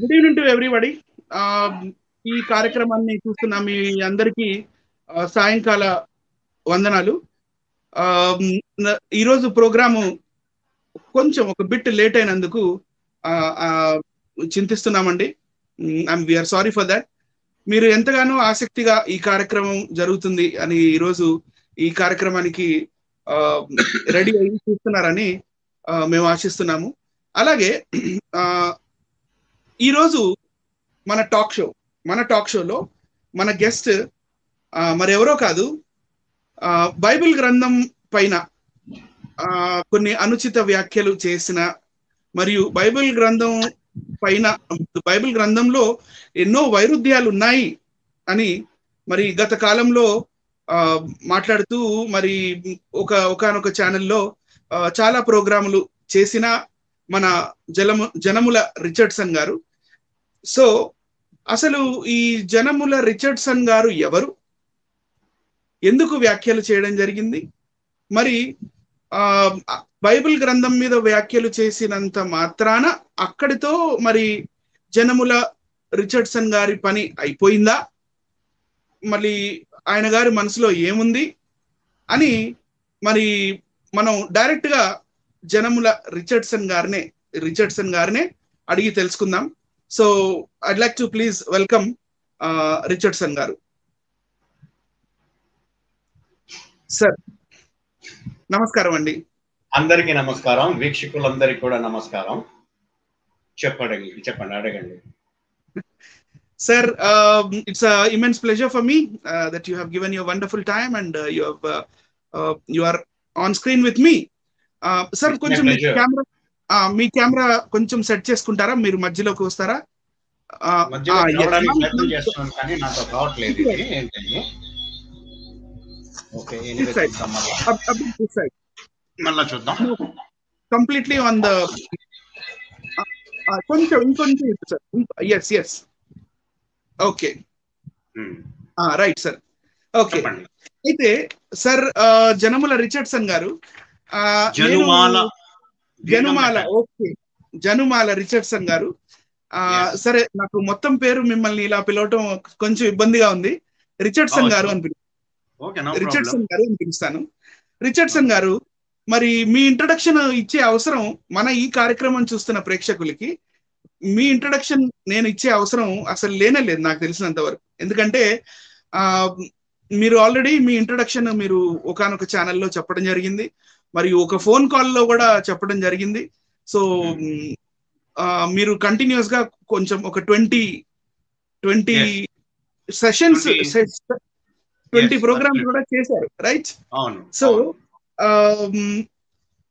Good evening to everybody ఈ కార్యక్రమాన్ని చూస్తున్న మీ అందరికీ సాయంకాల వందనాలు. Um, ఆ, ఈరోజు ప్రోగ్రాము కొంచెం ఒక బిట్ లేట్ అయినందుకు ఆ, చింతిస్తున్నామండి. I'm very sorry for that మీరు ఎంతగానో ఆసక్తిగా ఈ కార్యక్రమం జరుగుతుంది అని ఈరోజు ఈ కార్యక్రమానికి రెడీ అయ్యి చూస్తున్నారని మేము ఆశిస్తున్నాము. అలాగే ఆ, ఈరోజు మన టాక్ షో మన టాక్ షోలో మన గెస్ట్ మరెవరో కాదు బైబిల్ గ్రంథం పైన కొన్ని అనుచిత వ్యాఖ్యలు చేసిన మరియు బైబిల్ గ్రంథం పైన బైబిల్ గ్రంథంలో ఎన్నో వైరుధ్యాలు ఉన్నాయి అని మరి గత కాలంలో మాట్లాడుతూ మరి ఒక ఒకనొక ఛానల్లో చాలా ప్రోగ్రాములు చేసిన మన జలము జనముల రిచర్డ్సన్ గారు సో అసలు ఈ జనముల రిచర్డ్సన్ గారు ఎవరు? ఎందుకు వ్యాఖ్యలు చేయడం జరిగింది? మరి ఆ బైబిల్ గ్రంథం మీద వ్యాఖ్యలు చేసినంత మాత్రాన అక్కడితో మరి జనముల రిచర్డ్సన్ గారి పని అయిపోయిందా? మరి ఆయన గారి మనసులో ఏముంది? అని మరి మనం డైరెక్ట్గా జనముల రిచర్డ్సన్ గారినే రిచర్డ్సన్ గారినే అడిగి తెలుసుకుందాం. So I'd like to please welcome Richardson garu. Sir నమస్కారం అండి. అందరికీ నమస్కారం. వీక్షకులందరికీ కూడా నమస్కారం. చెప్పండి చెప్పండి అడగండి. Sir it's immense pleasure for me that you have given your wonderful time and you you are on screen with me sir కొంచెం. కెమెరా మీ కెమెరా కొంచెం సెట్ చేసుకుంటారా? మీరు మధ్యలోకి వస్తారా? కంప్లీట్లీ ఆన్ ద కొంచెం ఇంకొంచెం sir yes yes okay right sir okay అయితే sir Janumala Richardson garu Janumala Janumala okay. Janumala Richardson garu. ఆ. సరే నాకు మొత్తం పేరు మిమ్మల్ని ఇలా పిలవటం కొంచెం ఇబ్బందిగా ఉంది. రిచర్డ్సన్ గారు. అని రిచర్డ్సన్ గారు అని పిలుస్తాను. రిచర్డ్సన్ గారు మరి మీ ఇంట్రడక్షన్ ఇచ్చే అవసరం మన ఈ కార్యక్రమం చూస్తున్న ప్రేక్షకులకి మీ ఇంట్రడక్షన్ నేను ఇచ్చే అవసరం అసలు లేనే లేదు నాకు తెలిసినంత వరకు. ఎందుకంటే ఆ మీరు ఆల్రెడీ మీ ఇంట్రడక్షన్ మీరు ఒకనొక ఛానల్లో చెప్పడం జరిగింది. మరియు ఒక ఫోన్ కాల్లో కూడా చెప్పడం జరిగింది. సో మీరు కంటిన్యూస్గా కొంచెం ఒక twenty twenty sessions 20 twenty programmes. కూడా చేశారు రైట్ సో.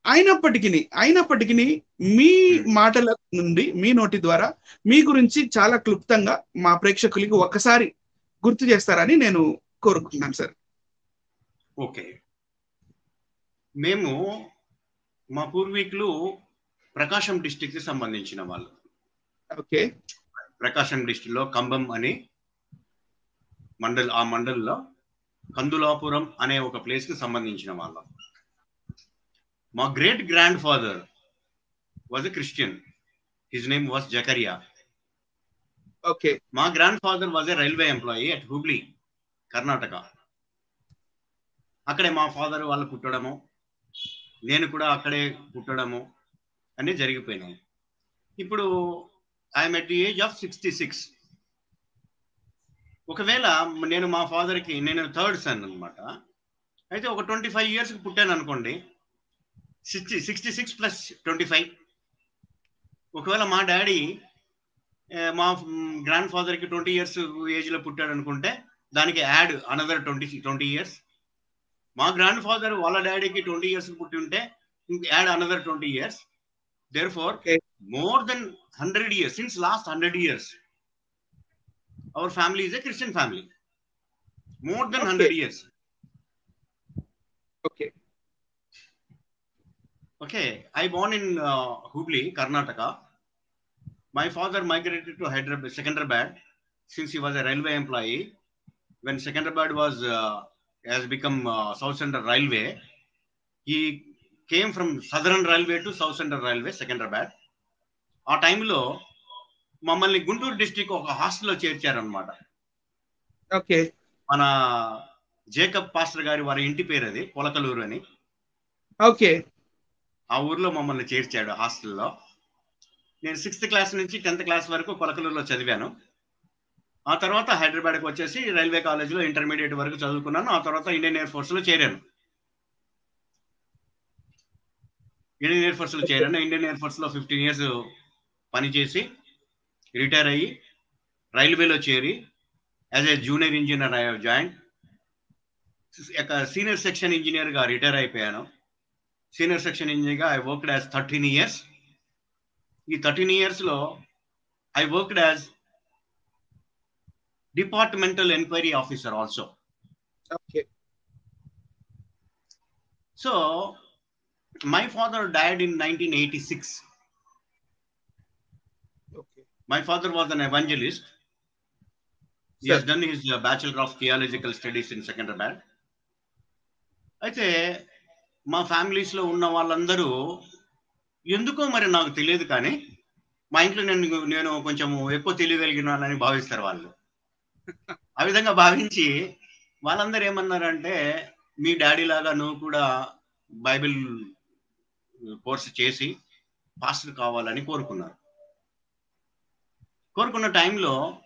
అయినప్పటికీ అయినప్పటికీ మీ మాటల నుండి మీ నోటి ద్వారా మీ గురించి చాలా క్లుప్తంగా మా ప్రేక్షకులకి ఒక్కసారి గుర్తు చేస్తారని నేను కోరుకుంటున్నాను సార్ ఓకే మేము మా పూర్వీకులు ప్రకాశం డిస్టిక్కి సంబంధించిన వాళ్ళు. ఓకే. ప్రకాశం డిస్టిక్లో కంబం అని మండల్ ఆ మండల్లో కందులాపురం అనే ఒక ప్లేస్కి సంబంధించిన వాళ్ళం. మా great grandfather was a Christian. His name was Zachariah. Okay. మా grandfather was a railway employee at Hubli Karnataka. అక్కడే మా ఫాదర్ వాళ్ళు పుట్టడము నేను కూడా అక్కడే పుట్టడము అన్నీ జరిగిపోయినాయి. ఇప్పుడు I'm at the age of sixty six ఒకవేళ నేను మా ఫాదర్కి నేను థర్డ్ సన్ అన్నమాట. అయితే ఒక ట్వంటీ ఫైవ్ ఇయర్స్కి పుట్టాను అనుకోండి. Sixty sixty six plus twenty five ఒకవేళ మా డాడీ మా గ్రాండ్ ఫాదర్కి ట్వంటీ ఇయర్స్ ఏజ్లో పుట్టాడు అనుకుంటే దానికి add another twenty twenty years మా గ్రాండ్ ఫాదర్ వాళ్ళ డాడీకి ట్వంటీ ఇయర్స్ పుట్టి ఉంటే add another twenty years therefore Okay. More than hundred years since last hundred years our family is a Christian family more than Okay. Hundred years okay Okay, I born in uh, Hubli, Karnataka. My father migrated to Hyderabad, Secunderabad, since he was a railway employee. When Secunderabad was uh, has become uh, South Central Railway, he came from Southern Railway to South Central Railway, Secunderabad. ఆ టైంలో మమ్మల్ని Guntur district ఒక హాస్టల్లో చేర్చారనమాట okay. మన Jacob pastor గారి వారి ఇంటి పేరు అది పొలకలూరు అని. ఓకే. ఆ ఊర్లో మమ్మల్ని చేర్చాడు హాస్టల్లో. నేను సిక్స్త్ క్లాస్ నుంచి టెన్త్ క్లాస్ వరకు కొలకలూరులో చదివాను. ఆ తర్వాత హైదరాబాద్కి వచ్చేసి రైల్వే కాలేజీలో ఇంటర్మీడియట్ వరకు చదువుకున్నాను. ఆ తర్వాత ఇండియన్ ఎయిర్ ఫోర్స్లో చేరాను. ఇండియన్ ఎయిర్ ఫోర్స్లో చేరాను. ఇండియన్ ఎయిర్ ఫోర్స్లో ఫిఫ్టీన్ ఇయర్స్ పనిచేసి రిటైర్ అయ్యి రైల్వేలో చేరి as a junior engineer I join. Senior section ఇంజనీర్గా రిటైర్ అయిపోయాను. సీనియర్ సెక్షన్ ఇంజనీర్గా I worked as thirteen years. ఈ థర్టీన్ ఇయర్స్లో I worked as departmental enquiry officer also okay so my father died in nineteen eighty six okay my father was an evangelist He has done his uh, Bachelor of Theological Studies in Secunderabad. అయితే మా ఫ్యామిలీస్లో ఉన్న వాళ్ళందరూ ఎందుకో మరి నాకు తెలియదు కానీ మా ఇంట్లో నేను నేను కొంచెం ఎక్కువ తెలియగలిగినానని భావిస్తారు వాళ్ళు. ఆ విధంగా భావించి వాళ్ళందరూ ఏమన్నారంటే మీ డాడీ లాగా నువ్వు కూడా బైబిల్ కోర్స్ చేసి పాస్టర్ కావాలని కోరుకున్నారు. కోరుకున్న టైంలో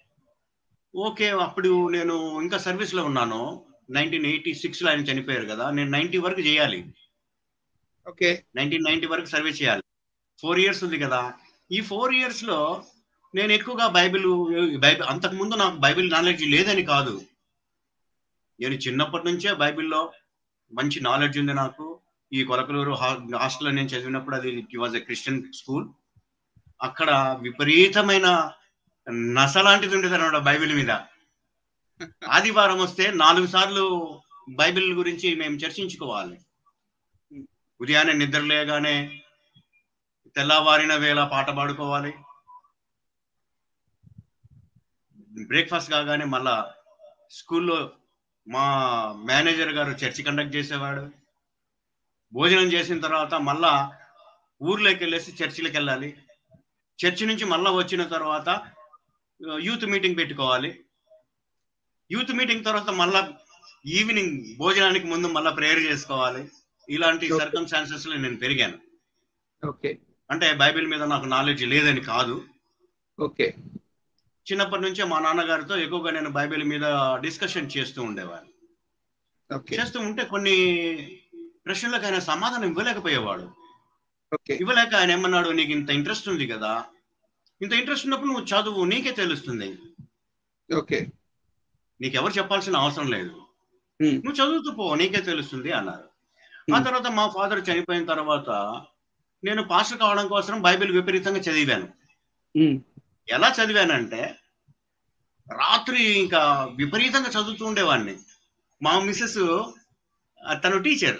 ఓకే అప్పుడు నేను ఇంకా సర్వీస్లో ఉన్నాను. నైన్టీన్ ఎయిటీ సిక్స్లో ఆయన చనిపోయారు కదా నేను నైన్టీ వరకు చేయాలి. ఓకే. నైన్టీన్ నైన్టీ వరకు సర్వీస్ చేయాలి. ఫోర్ ఇయర్స్ ఉంది కదా. ఈ ఫోర్ ఇయర్స్లో నేను ఎక్కువగా బైబిల్ బైబిల్ అంతకు ముందు నాకు బైబిల్ నాలెడ్జ్ లేదని కాదు. నేను చిన్నప్పటి నుంచే బైబిల్లో మంచి నాలెడ్జ్ ఉంది నాకు. ఈ కొలకలూరు హాస్టల్లో నేను చదివినప్పుడు అది it was a Christian school అక్కడ విపరీతమైన నస లాంటిది ఉండేది అనమాట బైబిల్ మీద. ఆదివారం వస్తే నాలుగు సార్లు బైబిల్ గురించి మేము చర్చించుకోవాలి. ఉదయాన్నే నిద్ర లేగానే తెల్లవారిన వేళ పాట పాడుకోవాలి. బ్రేక్ఫాస్ట్ కాగానే మళ్ళా స్కూల్లో మా మేనేజర్ గారు చర్చి కండక్ట్ చేసేవాడు. భోజనం చేసిన తర్వాత మళ్ళా ఊర్లోకి వెళ్ళేసి చర్చిలకు వెళ్ళాలి. చర్చి నుంచి మళ్ళా వచ్చిన తర్వాత యూత్ మీటింగ్ పెట్టుకోవాలి. యూత్ మీటింగ్ తర్వాత మళ్ళా ఈవినింగ్ భోజనానికి ముందు మళ్ళా ప్రేయర్ చేసుకోవాలి. ఇలాంటి. సర్కమ్స్టాన్సెస్లో నేను పెరిగాను. ఓకే. అంటే బైబిల్ మీద నాకు నాలెడ్జ్ లేదని కాదు. ఓకే. చిన్నప్పటి నుంచే మా నాన్నగారితో ఎక్కువగా నేను బైబిల్ మీద డిస్కషన్ చేస్తూ ఉండేవాడిని. చేస్తూ ఉంటే కొన్ని ప్రశ్నలకు ఆయన సమాధానం ఇవ్వలేకపోయేవాడు. ఓకే. ఇవ్వలేక ఆయన ఏమన్నాడు నీకు ఇంత ఇంట్రెస్ట్ ఉంది కదా. ఇంత ఇంట్రెస్ట్ ఉన్నప్పుడు నువ్వు చదువు నీకే తెలుస్తుంది. ఓకే. నీకు ఎవరు చెప్పాల్సిన అవసరం లేదు. నువ్వు చదువుతూ పో నీకే తెలుస్తుంది అన్నారు. ఆ. తర్వాత మా ఫాదర్ చనిపోయిన తర్వాత నేను పాస్టర్ కావడం కోసం బైబిల్ విపరీతంగా చదివాను. ఎలా చదివానంటే రాత్రి ఇంకా విపరీతంగా చదువుతూ ఉండేవాడిని. మా మిస్సెస్ తను టీచర్.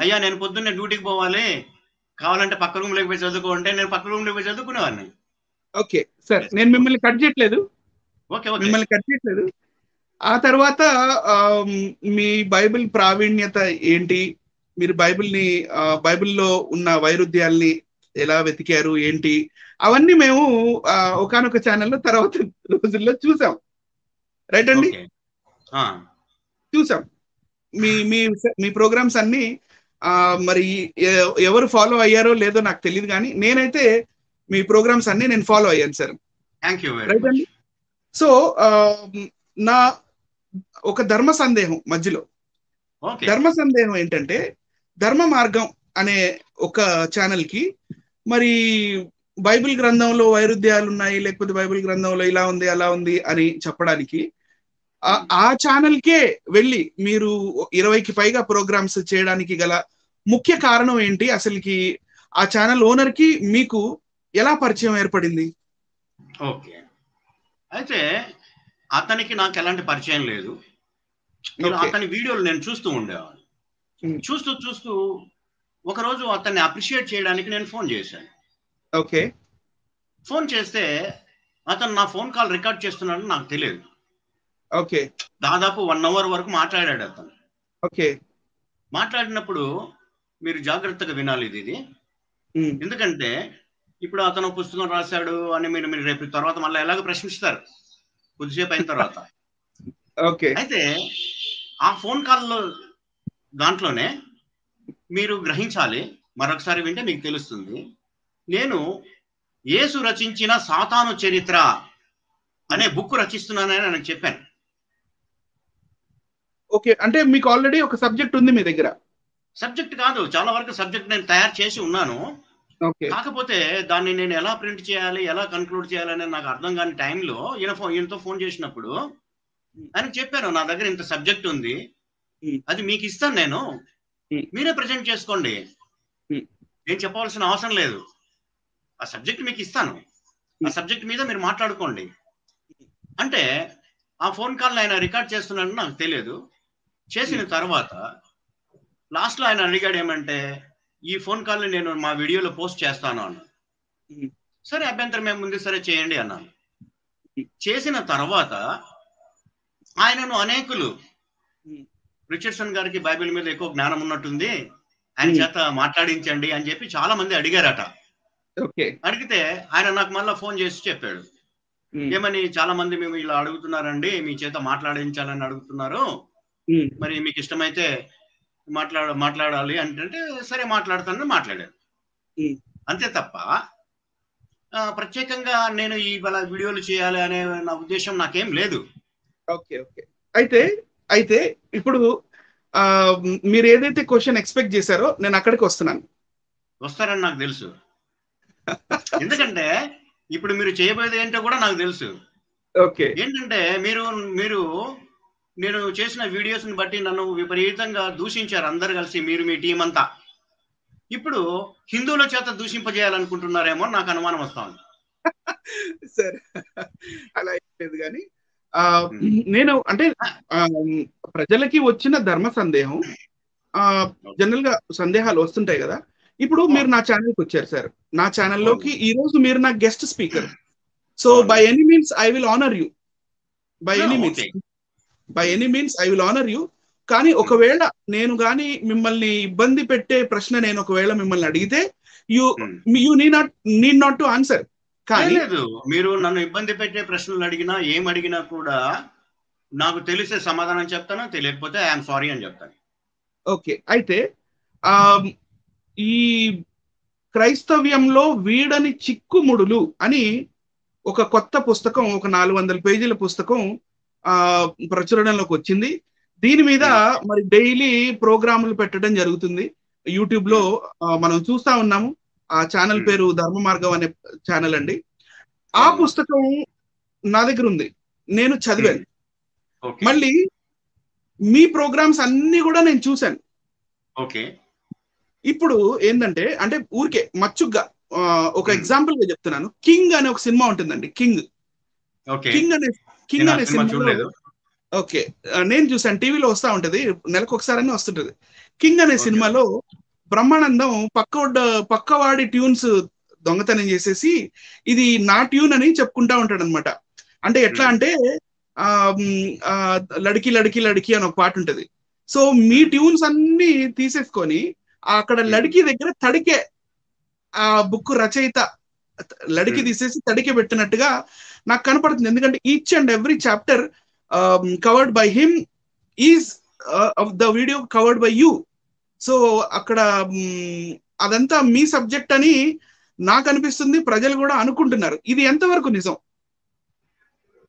అయ్యా నేను పొద్దున్నే డ్యూటీకి పోవాలి. కావాలంటే పక్క రూమ్ పోయి చదువుకో అంటే నేను పక్క రూమ్ పోయి చదువుకునేవాడిని. ఓకే సార్ నేను మిమ్మల్ని కట్ చేయట్లేదు. ఓకే మిమ్మల్ని కట్ చేయట్లేదు. ఆ తర్వాత మీ బైబిల్ ప్రావీణ్యత ఏంటి? మీరు బైబిల్ని బైబిల్లో ఉన్న వైరుధ్యాల్ని ఎలా వెతికారు? ఏంటి? అవన్నీ మేము ఒకనొక ఛానల్లో తర్వాత రోజుల్లో చూసాం. రైట్ అండి? చూసాం. మీ మీ మీ ప్రోగ్రామ్స్ అన్ని మరి ఎవరు ఫాలో అయ్యారో లేదో నాకు తెలియదు కానీ నేనైతే మీ ప్రోగ్రామ్స్ అన్ని నేను ఫాలో అయ్యాను సార్ థ్యాంక్ యూ రైట్ అండి? సో నా ఒక ధర్మ సందేహం మధ్యలో. ధర్మ సందేహం ఏంటంటే ధర్మ మార్గం అనే ఒక ఛానల్కి మరి బైబిల్ గ్రంథంలో వైరుధ్యాలు ఉన్నాయి లేకపోతే బైబిల్ గ్రంథంలో ఇలా ఉంది అలా ఉంది అని చెప్పడానికి ఆ- ఆ ఛానల్ కే వెళ్ళి మీరు ఇరవైకి పైగా ప్రోగ్రామ్స్ చేయడానికి గల ముఖ్య కారణం ఏంటి? అసలుకి ఆ ఛానల్ ఓనర్కి మీకు ఎలా పరిచయం ఏర్పడింది? ఓకే. అయితే అతనికి నాకు ఎలాంటి పరిచయం లేదు. అతని వీడియోలు నేను చూస్తూ ఉండేవాడిని. Hmm. చూస్తూ చూస్తూ ఒకరోజు అతన్ని అప్రిషియేట్ చేయడానికి నేను ఫోన్ చేశాను. ఓకే. ఫోన్ చేస్తే అతను నా ఫోన్ కాల్ రికార్డ్ చేస్తున్నాడు నాకు తెలియదు. ఓకే. దాదాపు వన్ అవర్ వరకు మాట్లాడాడు అతను. ఓకే. మాట్లాడినప్పుడు మీరు జాగ్రత్తగా వినాలి ఇది ఇది. ఎందుకంటే ఇప్పుడు అతను పుస్తకం రాశాడు అని మీరు మీరు రేపు తర్వాత మళ్ళీ ఎలాగో ప్రశ్నిస్తారు. కొద్దిసేపు అయిన తర్వాత. ఓకే. అయితే ఆ ఫోన్ కాల్లో దాంట్లోనే మీరు గ్రహించాలి. మరొకసారి వింటే మీకు తెలుస్తుంది. నేను యేసు రచించిన సాతాను చరిత్ర అనే బుక్ రచిస్తున్నానని నేను చెప్పాను. ఓకే అంటే మీకు ఆల్రెడీ ఒక సబ్జెక్ట్ ఉంది మీ దగ్గర. సబ్జెక్ట్ కాదు చాలా వరకు సబ్జెక్ట్ నేను తయారు చేసి ఉన్నాను. కాకపోతే దాన్ని నేను ఎలా ప్రింట్ చేయాలి ఎలా కన్క్లూడ్ చేయాలని నాకు అర్థం కాని టైంలో ఈయన ఫోన్ ఈయనతో ఫోన్ చేసినప్పుడు ఆయన చెప్పాను నా దగ్గర ఇంత సబ్జెక్ట్ ఉంది. అది మీకు ఇస్తాను నేను. మీరే ప్రజెంట్ చేసుకోండి. నేను చెప్పవలసిన అవసరం లేదు. ఆ సబ్జెక్ట్ మీకు ఇస్తాను ఆ Hmm. సబ్జెక్ట్ మీద మీరు మాట్లాడుకోండి అంటే ఆ ఫోన్ కాల్ ఆయన రికార్డ్ చేస్తున్నాడని నాకు తెలియదు చేసిన తర్వాత లాస్ట్లో ఆయన అడిగాడు ఏమంటే ఈ ఫోన్ కాల్ నేను మా వీడియోలో పోస్ట్ చేస్తాను అన్నాను Hmm. సరే అభ్యంతరం ఏముంది సరే చేయండి అన్నాను Hmm. చేసిన తర్వాత ఆయనను అనేకులు Hmm. రిచర్డ్సన్ గారికి బైబిల్ మీద ఎక్కువ జ్ఞానం ఉన్నట్టుంది ఆయన Hmm. చేత మాట్లాడించండి అని చెప్పి చాలా మంది అడిగారట అడిగితే ఆయన నాకు మళ్ళీ ఫోన్ చేసి చెప్పాడు. ఏమని చాలా మంది మేము ఇలా అడుగుతున్నారండి మీ చేత మాట్లాడించాలని అడుగుతున్నారు. మరి మీకు ఇష్టమైతే మాట్లాడ మాట్లాడాలి అంటే సరే మాట్లాడతానని మాట్లాడాను. అంతే తప్ప ప్రత్యేకంగా నేను ఈ వీడియోలు చేయాలి అనే నా ఉద్దేశం నాకేం లేదు. Okay okay. అయితే అయితే ఇప్పుడు మీరు ఏదైతే క్వశ్చన్ ఎక్స్పెక్ట్ చేశారో నేను అక్కడికి వస్తున్నాను. వస్తారని నాకు తెలుసు. ఎందుకంటే ఇప్పుడు మీరు చేయబోయేది ఏంటో కూడా నాకు తెలుసు. ఓకే. ఏంటంటే మీరు మీరు నేను చేసిన వీడియోస్ని బట్టి నన్ను విపరీతంగా దూషించారు అందరు కలిసి మీరు మీ టీం అంతా. ఇప్పుడు హిందువుల చేత దూషింపజేయాలనుకుంటున్నారేమో నాకు అనుమానం వస్తా ఉంది సరే. అలా ఏం లేదు కానీ ఆ, నేను అంటే ప్రజలకి వచ్చిన ధర్మ సందేహం ఆ జనరల్గా సందేహాలు వస్తుంటాయి కదా. ఇప్పుడు మీరు నా ఛానల్కి వచ్చారు సార్ నా ఛానల్లోకి ఈ రోజు మీరు నా guest speaker so. By any means I will honour you by any means. By any means I will honour you కానీ ఒకవేళ నేను గాని మిమ్మల్ని ఇబ్బంది పెట్టే ప్రశ్న నేను ఒకవేళ మిమ్మల్ని అడిగితే you Hmm. You need not need not to answer కానీ లేదు మీరు నన్ను ఇబ్బంది పెట్టే ప్రశ్నలు అడిగినా ఏం అడిగినా కూడా నాకు తెలిసే సమాధానం చెప్తాను? తెలియకపోతే ఐఎమ్ సారీ అని చెప్తాను. ఓకే అయితే ఆ ఈ క్రైస్తవ్యంలో వీడని చిక్కుముడులు అని ఒక కొత్త పుస్తకం ఒక నాలుగు వందల పేజీల పుస్తకం ఆ ప్రచురణలోకి వచ్చింది. దీని మీద మరి డైలీ ప్రోగ్రాములు పెట్టడం జరుగుతుంది. యూట్యూబ్లో మనం చూస్తా ఉన్నాము. ఆ ఛానల్. పేరు ధర్మ మార్గం అనే ఛానల్ అండి. ఆ పుస్తకం నా దగ్గర ఉంది. నేను చదివాను. మళ్ళీ మీ ప్రోగ్రామ్స్ అన్ని కూడా నేను చూశాను. ఓకే. ఇప్పుడు ఏంటంటే అంటే ఊరికే మచ్చుగ్గా ఒక Hmm. ఎగ్జాంపుల్గా చెప్తున్నాను. కింగ్ అనే ఒక సినిమా ఉంటుందండి కింగ్. కింగ్ అనే కింగ్ అనే సినిమా ఓకే. నేను చూసాను టీవీలో వస్తా ఉంటది నెలకు ఒకసారి వస్తుంటది. కింగ్ అనే. సినిమాలో బ్రహ్మానందం పక్క పక్కవాడి ట్యూన్స్ దొంగతనం చేసేసి ఇది నా ట్యూన్ అని చెప్పుకుంటా ఉంటాడు అనమాట అంటే ఎట్లా Hmm. అంటే లడికి లడికి లడికి అని ఒక పాట ఉంటది సో మీ ట్యూన్స్ అన్ని తీసేసుకొని అక్కడ Hmm. లడికి దగ్గర తడికే ఆ బుక్ రచయిత లడికి Hmm. తీసేసి తడికే పెట్టినట్టుగా నాకు కనపడుతుంది ఎందుకంటే each and every chapter covered by him is of the video covered by you so అక్కడ అదంతా మీ సబ్జెక్ట్ అని నాకు అనిపిస్తుంది ప్రజలు కూడా అనుకుంటున్నారు ఇది ఎంతవరకు నిజం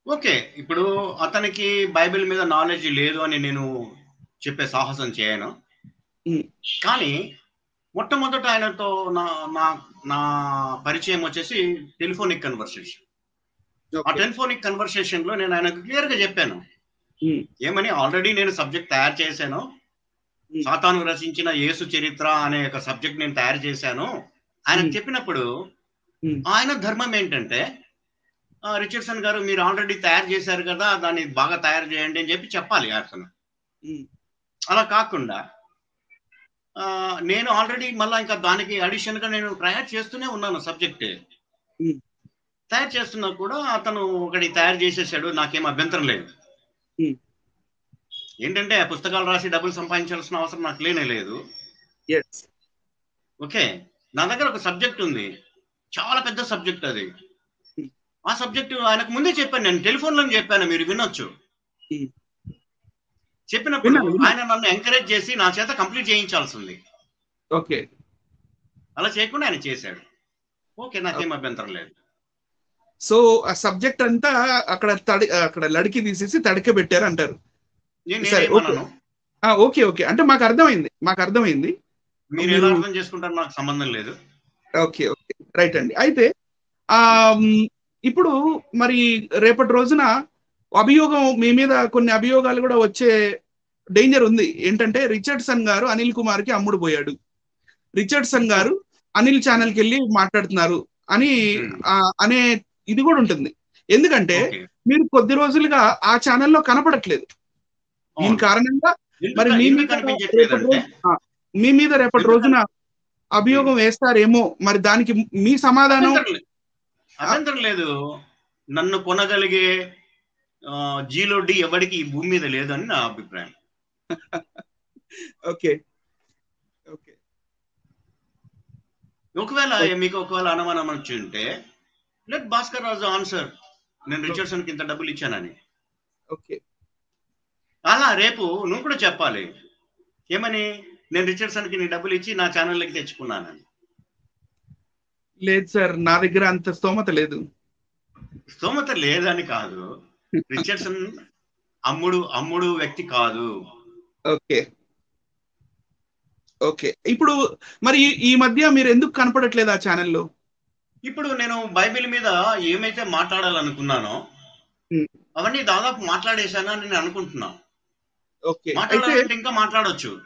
ఓకే ఇప్పుడు అతనికి బైబిల్ మీద నాలెడ్జ్ లేదు అని నేను చెప్పే సాహసం చేయను. కానీ మొట్టమొదట ఆయనతో నా నా నా పరిచయం వచ్చేసి టెలిఫోనిక్ కన్వర్సేషన్ ఆ టెలిఫోనిక్ కన్వర్సేషన్లో నేను ఆయనకు క్లియర్గా చెప్పాను. ఏమని ఆల్రెడీ నేను సబ్జెక్ట్ తయారు చేశాను. సాతాను రచించిన యేసు చరిత్ర అనే ఒక సబ్జెక్ట్ నేను తయారు చేశాను Hmm. చెప్పినప్పుడు. ఆయన ధర్మం ఏంటంటే "ఆ, రిచర్డ్సన్ గారు మీరు ఆల్రెడీ తయారు చేశారు కదా దాన్ని బాగా తయారు చేయండి అని చెప్పి చెప్పాలి అతను. అలా కాకుండా నేను ఆల్రెడీ మళ్ళీ ఇంకా దానికి అడిషన్గా నేను తయారు చేస్తూనే ఉన్నాను సబ్జెక్ట్. తయారు చేస్తున్నా కూడా అతను ఒకటి తయారు చేసేసాడు నాకేం అభ్యంతరం లేదు. ఏంటంటే పుస్తకాలు రాసి డబ్బులు సంపాదించాల్సిన అవసరం నాకు లేనే లేదు. ఓకే నా దగ్గర ఒక సబ్జెక్ట్ ఉంది చాలా పెద్ద సబ్జెక్ట్ అది ఆ సబ్జెక్ట్ ఆయనకు ముందే చెప్పాను నేను టెలిఫోన్లో చెప్పాను మీరు వినొచ్చు. చెప్పినప్పుడు. ఆయన నన్ను ఎంకరేజ్ చేసి నా చేత కంప్లీట్ చేయించాల్సి ఉంది ఓకే. అలా చేయకుండా ఆయన చేశాడు. ఓకే నాకేం అభ్యంతరం లేదు. సో ఆ సబ్జెక్ట్ అంతా అక్కడ తడి అక్కడ లడికి తీసేసి తడిక పెట్టారు అంటారు ఓకే. ఓకే అంటే మాకు అర్థమైంది మాకు అర్థమైంది. మీరు ఎలా అర్థం చేసుకుంటారో నాకు సంబంధం లేదు. Okay okay. రైట్ అండి. అయితే ఇప్పుడు మరి రేపటి రోజున అభియోగం మీ మీద కొన్ని అభియోగాలు కూడా వచ్చే డేంజర్ ఉంది ఏంటంటే రిచర్డ్సన్ గారు అనిల్ కుమార్కి అమ్ముడు పోయాడు రిచర్డ్సన్ గారు అనిల్ ఛానల్కి వెళ్ళి మాట్లాడుతున్నారు అని Hmm. అనే ఇది కూడా ఉంటుంది ఎందుకంటే. మీరు కొద్ది రోజులుగా ఆ ఛానల్లో కనపడట్లేదు దీని. కారణంగా మరి మీ మీద మీ మీద రేపటి రోజున అభియోగం వేస్తారేమో మరి దానికి మీ సమాధానం లేదు. నన్ను కొనగలిగే జీలో డి ఎవరికి ఈ భూమి మీద లేదు అని నా అభిప్రాయం. ఓకే. ఓకే. ఒకవేళ మీకు ఒకవేళ అనుమానం వచ్చి ఉంటే లెట్ భాస్కర్ రాజు ఆన్సర్ నేను రిచర్డ్సన్కి ఇంత డబ్బులు ఇచ్చానని. ఓకే. అలా రేపు నువ్వు కూడా చెప్పాలి. ఏమని? నేను రిచర్డ్సన్కి నీ డబ్బులు ఇచ్చి నా ఛానల్లోకి తెచ్చుకున్నానని. లేదు సార్ నా దగ్గర అంత స్తోమత లేదు. స్తోమత లేదని కాదు. రిచర్డ్సన్ అమ్ముడు అమ్ముడు వ్యక్తి కాదు. ఓకే. ఓకే. ఇప్పుడు మరి ఈ- మధ్య మీరు ఎందుకు కనపడట్లేదు ఆ ఛానల్లో? ఇప్పుడు నేను బైబిల్ మీద ఏమైతే మాట్లాడాలనుకున్నానో. అవన్నీ దాదాపు మాట్లాడేశానని నేను అనుకుంటున్నా. ఓకే. మాట్లాడాలంటే ఇంకా మాట్లాడొచ్చు.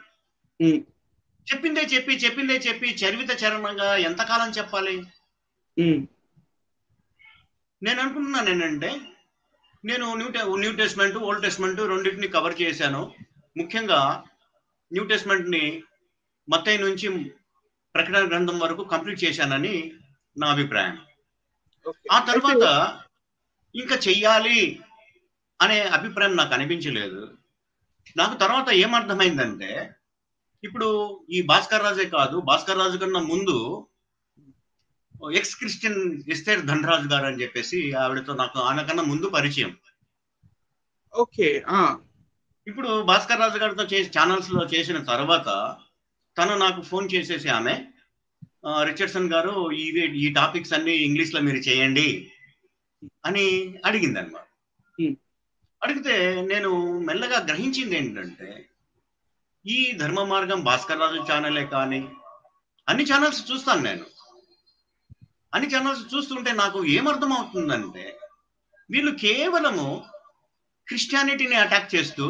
చెప్పిందే చెప్పి చెప్పిందే చెప్పి చరివిత చరణంగా ఎంతకాలం చెప్పాలి? నేను అనుకుంటున్నాను ఏంటంటే నేను new new testament old testament రెండింటిని కవర్ చేశాను. ముఖ్యంగా న్యూ టెస్ట్మెంట్ని మత్తయి నుంచి ప్రకటన గ్రంథం వరకు కంప్లీట్ చేశానని నా అభిప్రాయం. ఆ తర్వాత ఇంకా చెయ్యాలి అనే అభిప్రాయం నాకు అనిపించలేదు. నాకు తర్వాత ఏమర్థమైందంటే ఇప్పుడు ఈ భాస్కర్ రాజే కాదు భాస్కర్ రాజు కన్నా ముందు ఎక్స్ క్రిస్టియన్ ఎస్తేర్ ధనరాజు గారు అని చెప్పేసి ఆవిడతో నాకు ఆయన కన్నా ముందు పరిచయం. ఓకే ఆ. ఇప్పుడు భాస్కర్ రాజు గారితో చేసి ఛానల్స్లో చేసిన తర్వాత తను నాకు ఫోన్ చేసేసి ఆమె "ఆ, రిచర్డ్సన్ గారు ఇవి ఈ టాపిక్స్ అన్ని ఇంగ్లీష్లో మీరు చేయండి అని అడిగింది అనమాట. అడిగితే నేను మెల్లగా గ్రహించింది ఏంటంటే ఈ ధర్మ మార్గం భాస్కర్ రాజు ఛానలే కానీ అన్ని ఛానల్స్ చూస్తాను నేను. అన్ని ఛానల్స్ చూస్తుంటే నాకు ఏమర్థం అవుతుందంటే వీళ్ళు కేవలము క్రిస్టియానిటీని అటాక్ చేస్తూ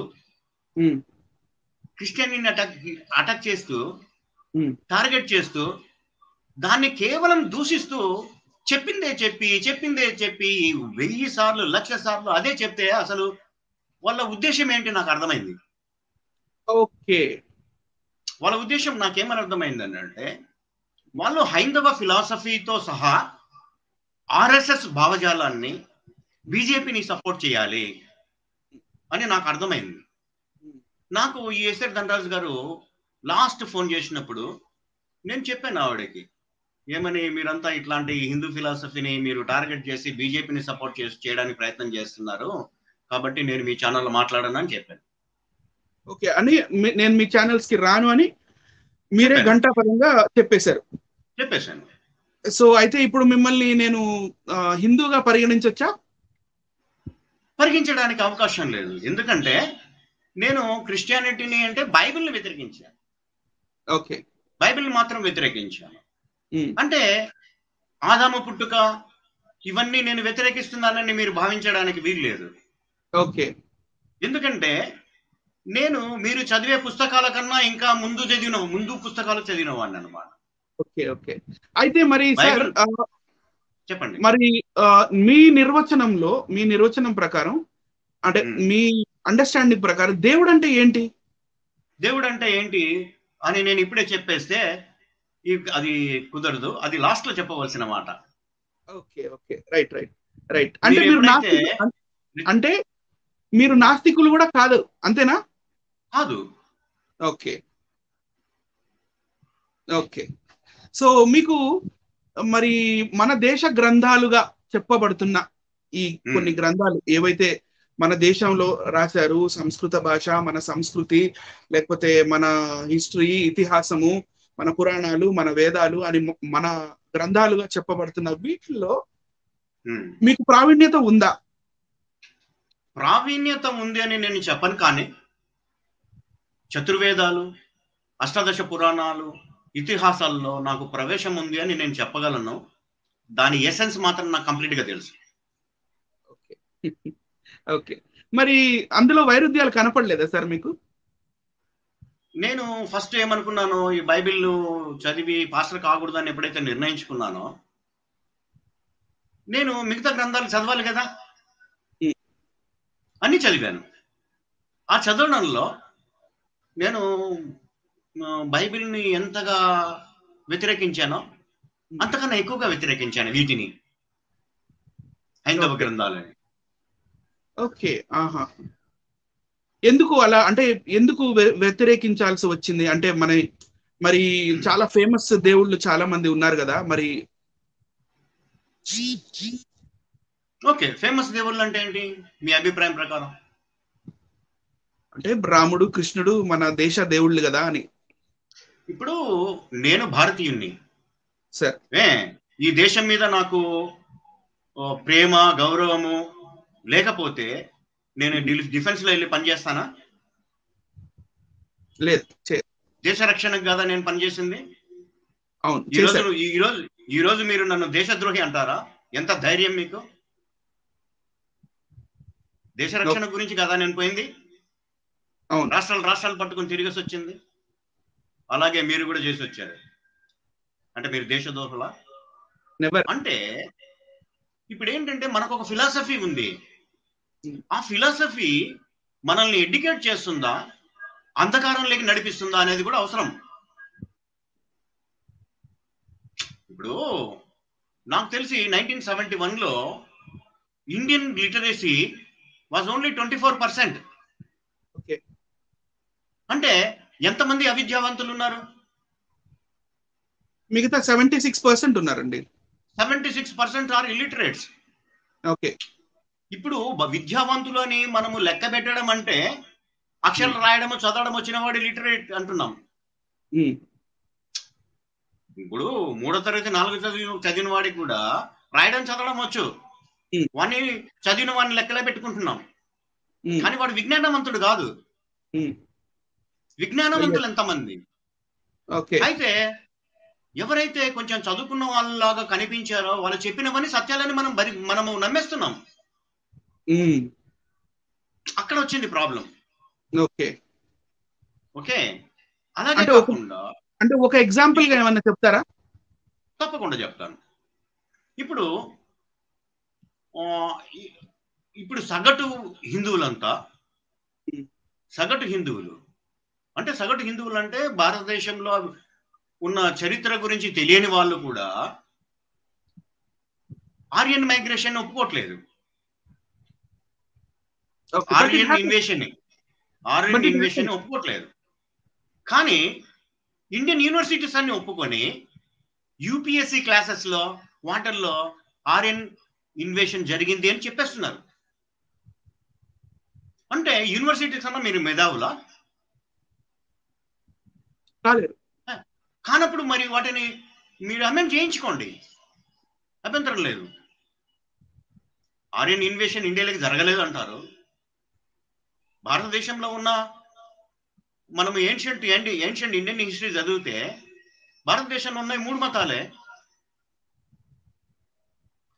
క్రిస్టియానిటీని అటాక్ అటాక్ చేస్తూ. టార్గెట్ చేస్తూ దాన్ని కేవలం దూషిస్తూ చెప్పిందే చెప్పి చెప్పిందే చెప్పి వెయ్యి సార్లు లక్ష సార్లు అదే చెప్తే అసలు వాళ్ళ ఉద్దేశం ఏంటి నాకు అర్థమైంది. ఓకే. వాళ్ళ ఉద్దేశం నాకేమని అర్థమైంది అంటే వాళ్ళు హైందవ ఫిలాసఫీతో సహా ఆర్ఎస్ఎస్ భావజాలాన్ని బీజేపీని సపోర్ట్ చేయాలి అని నాకు అర్థమైంది. నాకు ఈ ఎస్ఆర్ ధనరాజు గారు లాస్ట్ ఫోన్ చేసినప్పుడు నేను చెప్పాను ఆవిడకి ఏమని మీరంతా ఇట్లాంటి హిందూ ఫిలాసఫీని మీరు టార్గెట్ చేసి బీజేపీని సపోర్ట్ చేసి చేయడానికి ప్రయత్నం చేస్తున్నారు కాబట్టి నేను మీ ఛానల్లో మాట్లాడను అని చెప్పాను. ఓకే అని నేను మీ ఛానల్స్కి రాను అని మీరే చెప్పాను. గంటాపరంగా చెప్పేశారు. చెప్పేశాను. సో అయితే ఇప్పుడు మిమ్మల్ని నేను హిందూగా పరిగణించవచ్చా పరిగించడానికి అవకాశం లేదు. ఎందుకంటే నేను క్రిస్టియానిటీని అంటే బైబిల్ని వ్యతిరేకించాను. ఓకే బైబిల్ని మాత్రం వ్యతిరేకించాను. ఉమ్, అంటే ఆదాము పుట్టుక ఇవన్నీ నేను వ్యతిరేకిస్తున్నానని మీరు భావించడానికి వీల్లేదు. ఓకే ఎందుకంటే నేను మీరు చదివే పుస్తకాల కన్నా ఇంకా ముందు చదివిన ముందు పుస్తకాలు చదివిన వాడిని అనమాట ఓకే ఓకే. అయితే మరి సార్ చెప్పండి. మరి మీ నిర్వచనంలో మీ నిర్వచనం ప్రకారం అంటే. మీ అండర్స్టాండింగ్ ప్రకారం దేవుడు అంటే ఏంటి? దేవుడు అంటే ఏంటి అని నేను ఇప్పుడే చెప్పేస్తే అది కుదరదు. అది లాస్ట్లో చెప్పవలసిన మాట. Okay okay. Right right right అంటే మీరు అంటే మీరు నాస్తికులు కూడా కాదు అంతేనా? కాదు. ఓకే. ఓకే. సో మీకు మరి మన దేశ గ్రంథాలుగా చెప్పబడుతున్న ఈ కొన్ని Hmm. గ్రంథాలు ఏవైతే మన దేశంలో రాశారు సంస్కృత భాష మన సంస్కృతి లేకపోతే మన హిస్టరీ ఇతిహాసము మన పురాణాలు మన వేదాలు అని మన గ్రంథాలుగా చెప్పబడుతున్న వీటిల్లో ఉమ్. మీకు ప్రావీణ్యత ఉందా ప్రావీణ్యత ఉంది అని నేను చెప్పను కానీ చతుర్వేదాలు అష్టాదశ పురాణాలు ఇతిహాసాల్లో నాకు ప్రవేశం ఉంది అని నేను చెప్పగలను. దాని ఎసెన్స్ మాత్రం నాకు కంప్లీట్గా తెలుసు. ఓకే. మరి అందులో వైరుధ్యాలు కనపడలేదా సార్ మీకు? నేను ఫస్ట్ ఏమనుకున్నాను ఈ బైబిల్ చదివి పాస్టర్ కాకూడదని ఎప్పుడైతే నిర్ణయించుకున్నానో నేను మిగతా గ్రంథాలు చదవాలి కదా. అన్ని చదివాను. ఆ చదవడంలో నేను బైబిల్ని ఎంతగా వ్యతిరేకించానో అంతకన్నా ఎక్కువగా వ్యతిరేకించాను వీటిని. హైందవ. గ్రంథాలని. ఓకే ఆహా. ఎందుకు అలా అంటే ఎందుకు వ్య- వ్యతిరేకించాల్సి వచ్చింది? అంటే మన మరి చాలా ఫేమస్ దేవుళ్ళు చాలా మంది ఉన్నారు కదా మరి ఓకే ఫేమస్ దేవుళ్ళు అంటే ఏంటి? మీ అభిప్రాయం ప్రకారం. అంటే రాముడు కృష్ణుడు మన దేశ దేవుళ్ళు కదా అని. ఇప్పుడు నేను భారతీయుణ్ణి. సార్ ఏ ఈ దేశం మీద నాకు ప్రేమ గౌరవము లేకపోతే నేను డిఫెన్స్లో వెళ్ళి పనిచేస్తానా? లేదు దేశ రక్షణకు కదా నేను పనిచేసింది? అవును ఈ రోజు ఈ రోజు ఈ రోజు మీరు నన్ను దేశద్రోహి అంటారా? ఎంత ధైర్యం మీకు? దేశ రక్షణ గురించి కదా నేను పోయింది? అవును. రాష్ట్రాలు రాష్ట్రాలు పట్టుకుని తిరిగేసి వచ్చింది? అలాగే మీరు కూడా చేసి వచ్చారు. అంటే మీరు దేశద్రోహులా నెవర్ అంటే ఇప్పుడు ఏంటంటే మనకు ఒక ఫిలాసఫీ ఉంది. ఆ ఫిలాసఫీ మనల్ని ఎడ్యుకేట్ చేస్తుందా? అంధకారంలోకి నడిపిస్తుందా అనేది కూడా అవసరం. ఇప్పుడు నాకు తెలిసి నైన్టీన్ సెవెంటీ వన్లో Indian literacy was only twenty four percent. Okay. అంటే ఎంతమంది అవిద్యావంతులు ఉన్నారు మిగతా సెవెంటీ సిక్స్ పర్సెంట్ ఉన్నారండి. Seventy six percent are illiterates okay. ఇప్పుడు విద్యావంతులు అని మనము లెక్క పెట్టడం అంటే అక్షరాలు రాయడము చదవడం వచ్చిన వాడు లిటరేట్ అంటున్నాం. ఇప్పుడు మూడో తరగతి నాలుగో చదివిన చదివిన వాడికి కూడా రాయడం చదవడం వచ్చు. వాడిని చదివిన వాడిని లెక్కలే పెట్టుకుంటున్నాం. కానీ వాడు విజ్ఞానవంతుడు కాదు. విజ్ఞానవంతులు ఎంతమంది? అయితే ఎవరైతే కొంచెం చదువుకున్న వాళ్ళలాగా కనిపించారో వాళ్ళు చెప్పినవన్నీ సత్యాలని మనం బరి మనము నమ్మేస్తున్నాం. అక్కడ వచ్చింది ప్రాబ్లం. ఓకే. ఓకే? అలాగే అంటే ఒక- కాకుండా అంటే ఒక ఎగ్జాంపుల్గా ఏమన్నా చెప్తారా? తప్పకుండా చెప్తాను. ఇప్పుడు ఇప్పుడు సగటు హిందువులంతా. సగటు హిందువులు అంటే సగటు హిందువులు అంటే భారతదేశంలో ఉన్న చరిత్ర గురించి తెలియని వాళ్ళు కూడా ఆర్యన్ మైగ్రేషన్ ఒప్పుకోవట్లేదు. ఆర్యన్. ఇన్వేషన్ ఆర్యన్ ఇన్వేషన్ ఒప్పుకోవట్లేదు. కానీ ఇండియన్ యూనివర్సిటీస్ అన్ని ఒప్పుకొని యూపీఎస్సి క్లాసెస్లో వాటర్లో ఆర్యన్ ఇన్వేషన్ జరిగింది అని చెప్పేస్తున్నారు. అంటే యూనివర్సిటీస్ అన్న మీరు మేధావులా? కాలేదు కానప్పుడు మరి వాటిని మీరు అమెండ్ చేయించుకోండి. అభ్యంతరం లేదు. ఆర్యన్ ఇన్వేషన్ ఇండియాలోకి జరగలేదు అంటారు. భారతదేశంలో ఉన్న మనం ఏన్షియంట్ ఏన్షియంట్ ఇండియన్ హిస్టరీ చదివితే భారతదేశంలో ఉన్నాయి మూడు మతాలే.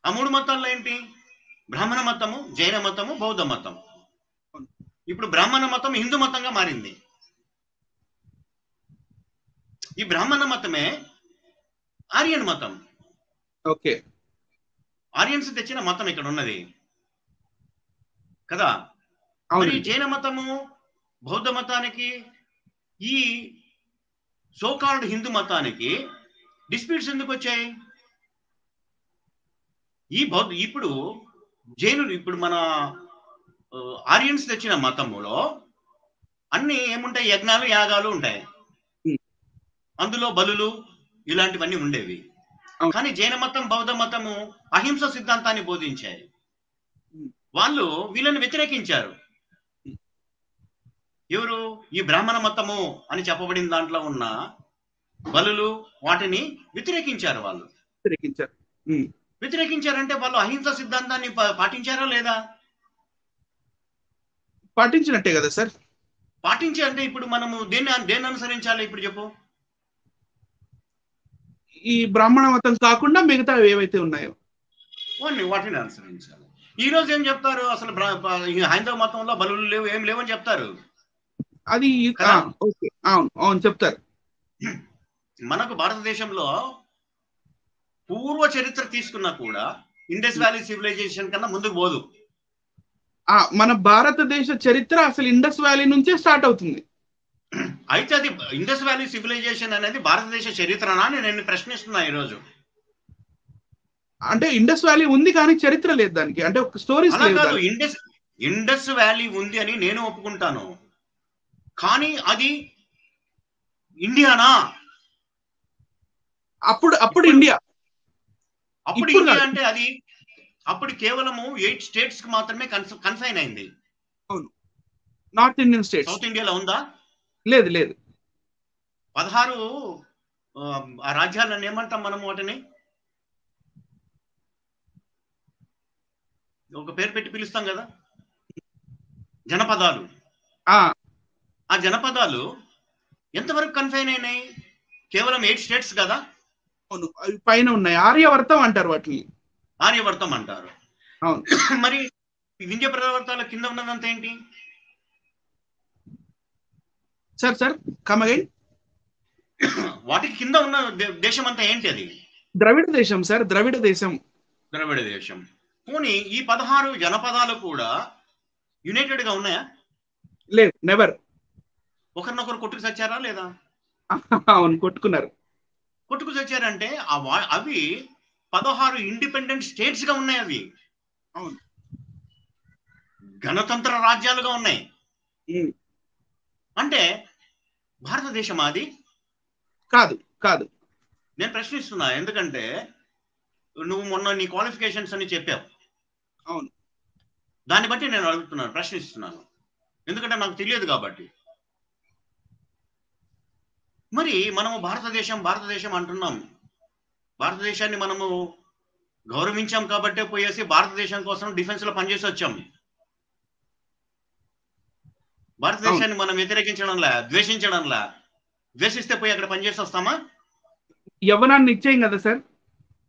ఆ మూడు మతాల్లో ఏంటి? బ్రాహ్మణ మతము జైన మతము బౌద్ధ మతం ఇప్పుడు బ్రాహ్మణ మతం హిందూ మతంగా మారింది. ఈ బ్రాహ్మణ మతమే ఆర్యన్ మతం. ఓకే. ఆర్యన్స్ తెచ్చిన మతం ఇక్కడ ఉన్నది. కదా? మరి జైన మతము బౌద్ధ మతానికి ఈ సోకాల్డ్ హిందూ మతానికి డిస్ప్యూట్స్ ఎందుకు వచ్చాయి? ఈ బౌద్ధ ఇప్పుడు జైనులు ఇప్పుడు మన ఆర్యన్స్ తెచ్చిన మతములో అన్ని ఏముంటాయి? యజ్ఞాలు యాగాలు ఉంటాయి. అందులో బలులు ఇలాంటివన్నీ ఉండేవి. కానీ జైన మతం బౌద్ధ మతము అహింస సిద్ధాంతాన్ని బోధించాయి. వాళ్ళు వీళ్ళని వ్యతిరేకించారు. ఎవరు? ఈ బ్రాహ్మణ మతము అని చెప్పబడిన దాంట్లో ఉన్న బలులు వాటిని వ్యతిరేకించారు వాళ్ళు. వ్యతిరేకించారు. వ్యతిరేకించారంటే వాళ్ళు అహింస సిద్ధాంతాన్ని పాటించారా లేదా? పాటించినట్టే కదా సార్. పాటించి అంటే ఇప్పుడు మనము దేన్ని దేన్ని అనుసరించాలి ఇప్పుడు చెప్పు? ఈ బ్రాహ్మణ మతం కాకుండా మిగతా ఏవైతే ఉన్నాయో? వాటిని వాటిని అనుసరించాలి. ఈ రోజు ఏం చెప్తారు? అసలు హైందవ మతంలో బలులు లేవు ఏం లేవని చెప్తారు? అది ఓకే. అవును అవును చెప్తారు. మనకు భారతదేశంలో పూర్వ చరిత్ర తీసుకున్నా కూడా ఇండస్ వ్యాలీ సివిలైజేషన్ కన్నా ముందుకు పోదు. ఆ మన భారతదేశ చరిత్ర అసలు ఇండస్ వ్యాలీ నుంచే స్టార్ట్ అవుతుంది. అయితే అది ఇండస్ వ్యాలీ సివిలైజేషన్ అనేది భారతదేశ చరిత్రనా అని నేను ప్రశ్నిస్తున్నా ఈ రోజు అంటే ఇండస్ వ్యాలీ ఉంది కానీ చరిత్ర లేదు దానికి. అంటే ఒక స్టోరీస్ కాదు. ఇండస్ ఇండస్ వ్యాలీ ఉంది అని నేను ఒప్పుకుంటాను. కానీ అది ఇండియానా? అప్పుడు అప్పుడు ఇండియా. అప్పుడు ఇండియా. అంటే అది అప్పుడు కేవలము ఎయిట్ స్టేట్స్కి మాత్రమే కన్ఫైన్ అయింది. North Indian states. సౌత్ ఇండియాలో ఉందా? లేదు లేదు. పదహారు ఆ, రాజ్యాలను ఏమంటాం మనం వాటిని? ఒక పేరు పెట్టి పిలుస్తాం కదా? జనపదాలు. ఆ. జనపదాలు ఎంతవరకు కన్ఫైన్ అయినాయి? కేవలం ఎయిట్ స్టేట్స్ కదా? పైన ఉన్నాయి. ఆర్యవర్తం అంటారు వాటిని. ఆర్యవర్తం అంటారు. అవును. మరి వింధ్య పర్వతాల కింద ఉన్నదంతా ఏంటి? సార్ సార్ కమ్ అగైన్ వాటికి కింద ఉన్న దేశం అంతా ఏంటి అది? ద్రవిడ దేశం సార్ ద్రవిడ దేశం. ద్రవిడ దేశం. పోనీ ఈ పదహారు జనపదాలు కూడా యునైటెడ్గా ఉన్నాయా? లేదు నెవర్ ఒకరినొకరు కొట్టుకు చచ్చారా లేదా? అవును కొట్టుకున్నారు. కొట్టుకు చచ్చారంటే అవి పదహారు ఇండిపెండెంట్ స్టేట్స్గా ఉన్నాయి అవి. అవును. గణతంత్ర రాజ్యాలుగా ఉన్నాయి. అంటే భారతదేశం అది? కాదు కాదు. నేను ప్రశ్నిస్తున్నా ఎందుకంటే నువ్వు మొన్న నీ క్వాలిఫికేషన్స్ అని చెప్పావు. అవును. దాన్ని బట్టి నేను అడుగుతున్నాను ప్రశ్నిస్తున్నాను. ఎందుకంటే నాకు తెలియదు కాబట్టి. మరి మనము భారతదేశం భారతదేశం అంటున్నాం. భారతదేశాన్ని మనము గౌరవించాం కాబట్టే పోయేసి భారతదేశం కోసం డిఫెన్స్లో పనిచేసి వచ్చాం. భారతదేశాన్ని మనం వ్యతిరేకించడంలా ద్వేషించడంలా ద్వేషిస్తే పోయి అక్కడ పనిచేసి వస్తామా? యవ్వనాన్ని ఇచ్చేయం కదా సార్?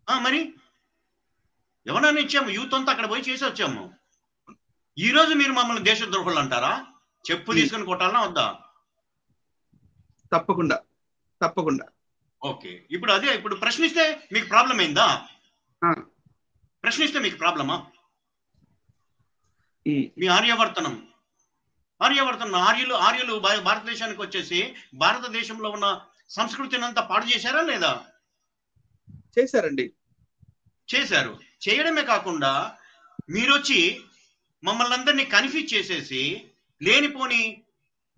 ఆ, మరి? ఎవరైనా ఇచ్చాము యూత్ అంతా అక్కడ పోయి చేసి వచ్చాము. ఈ రోజు మీరు మమ్మల్ని దేశద్రోహులు అంటారా? చెప్పు తీసుకుని కొట్టాలనా వద్దా? తప్పకుండా తప్పకుండా. ఓకే. ఇప్పుడు అదే ఇప్పుడు ప్రశ్నిస్తే మీకు ప్రాబ్లం అయిందా. ప్రశ్నిస్తే మీకు ప్రాబ్లమా. మీ ఆర్యవర్తనం. ఆర్యవర్తనం ఆర్యులు ఆర్యులు భారతదేశానికి వచ్చేసి భారతదేశంలో ఉన్న సంస్కృతిని అంతా పాడు చేశారా లేదా? చేశారండి. చేశారు. చేయడమే కాకుండా మీరొచ్చి మమ్మల్ని అందరినీ కన్ఫ్యూజ్ చేసేసి లేనిపోని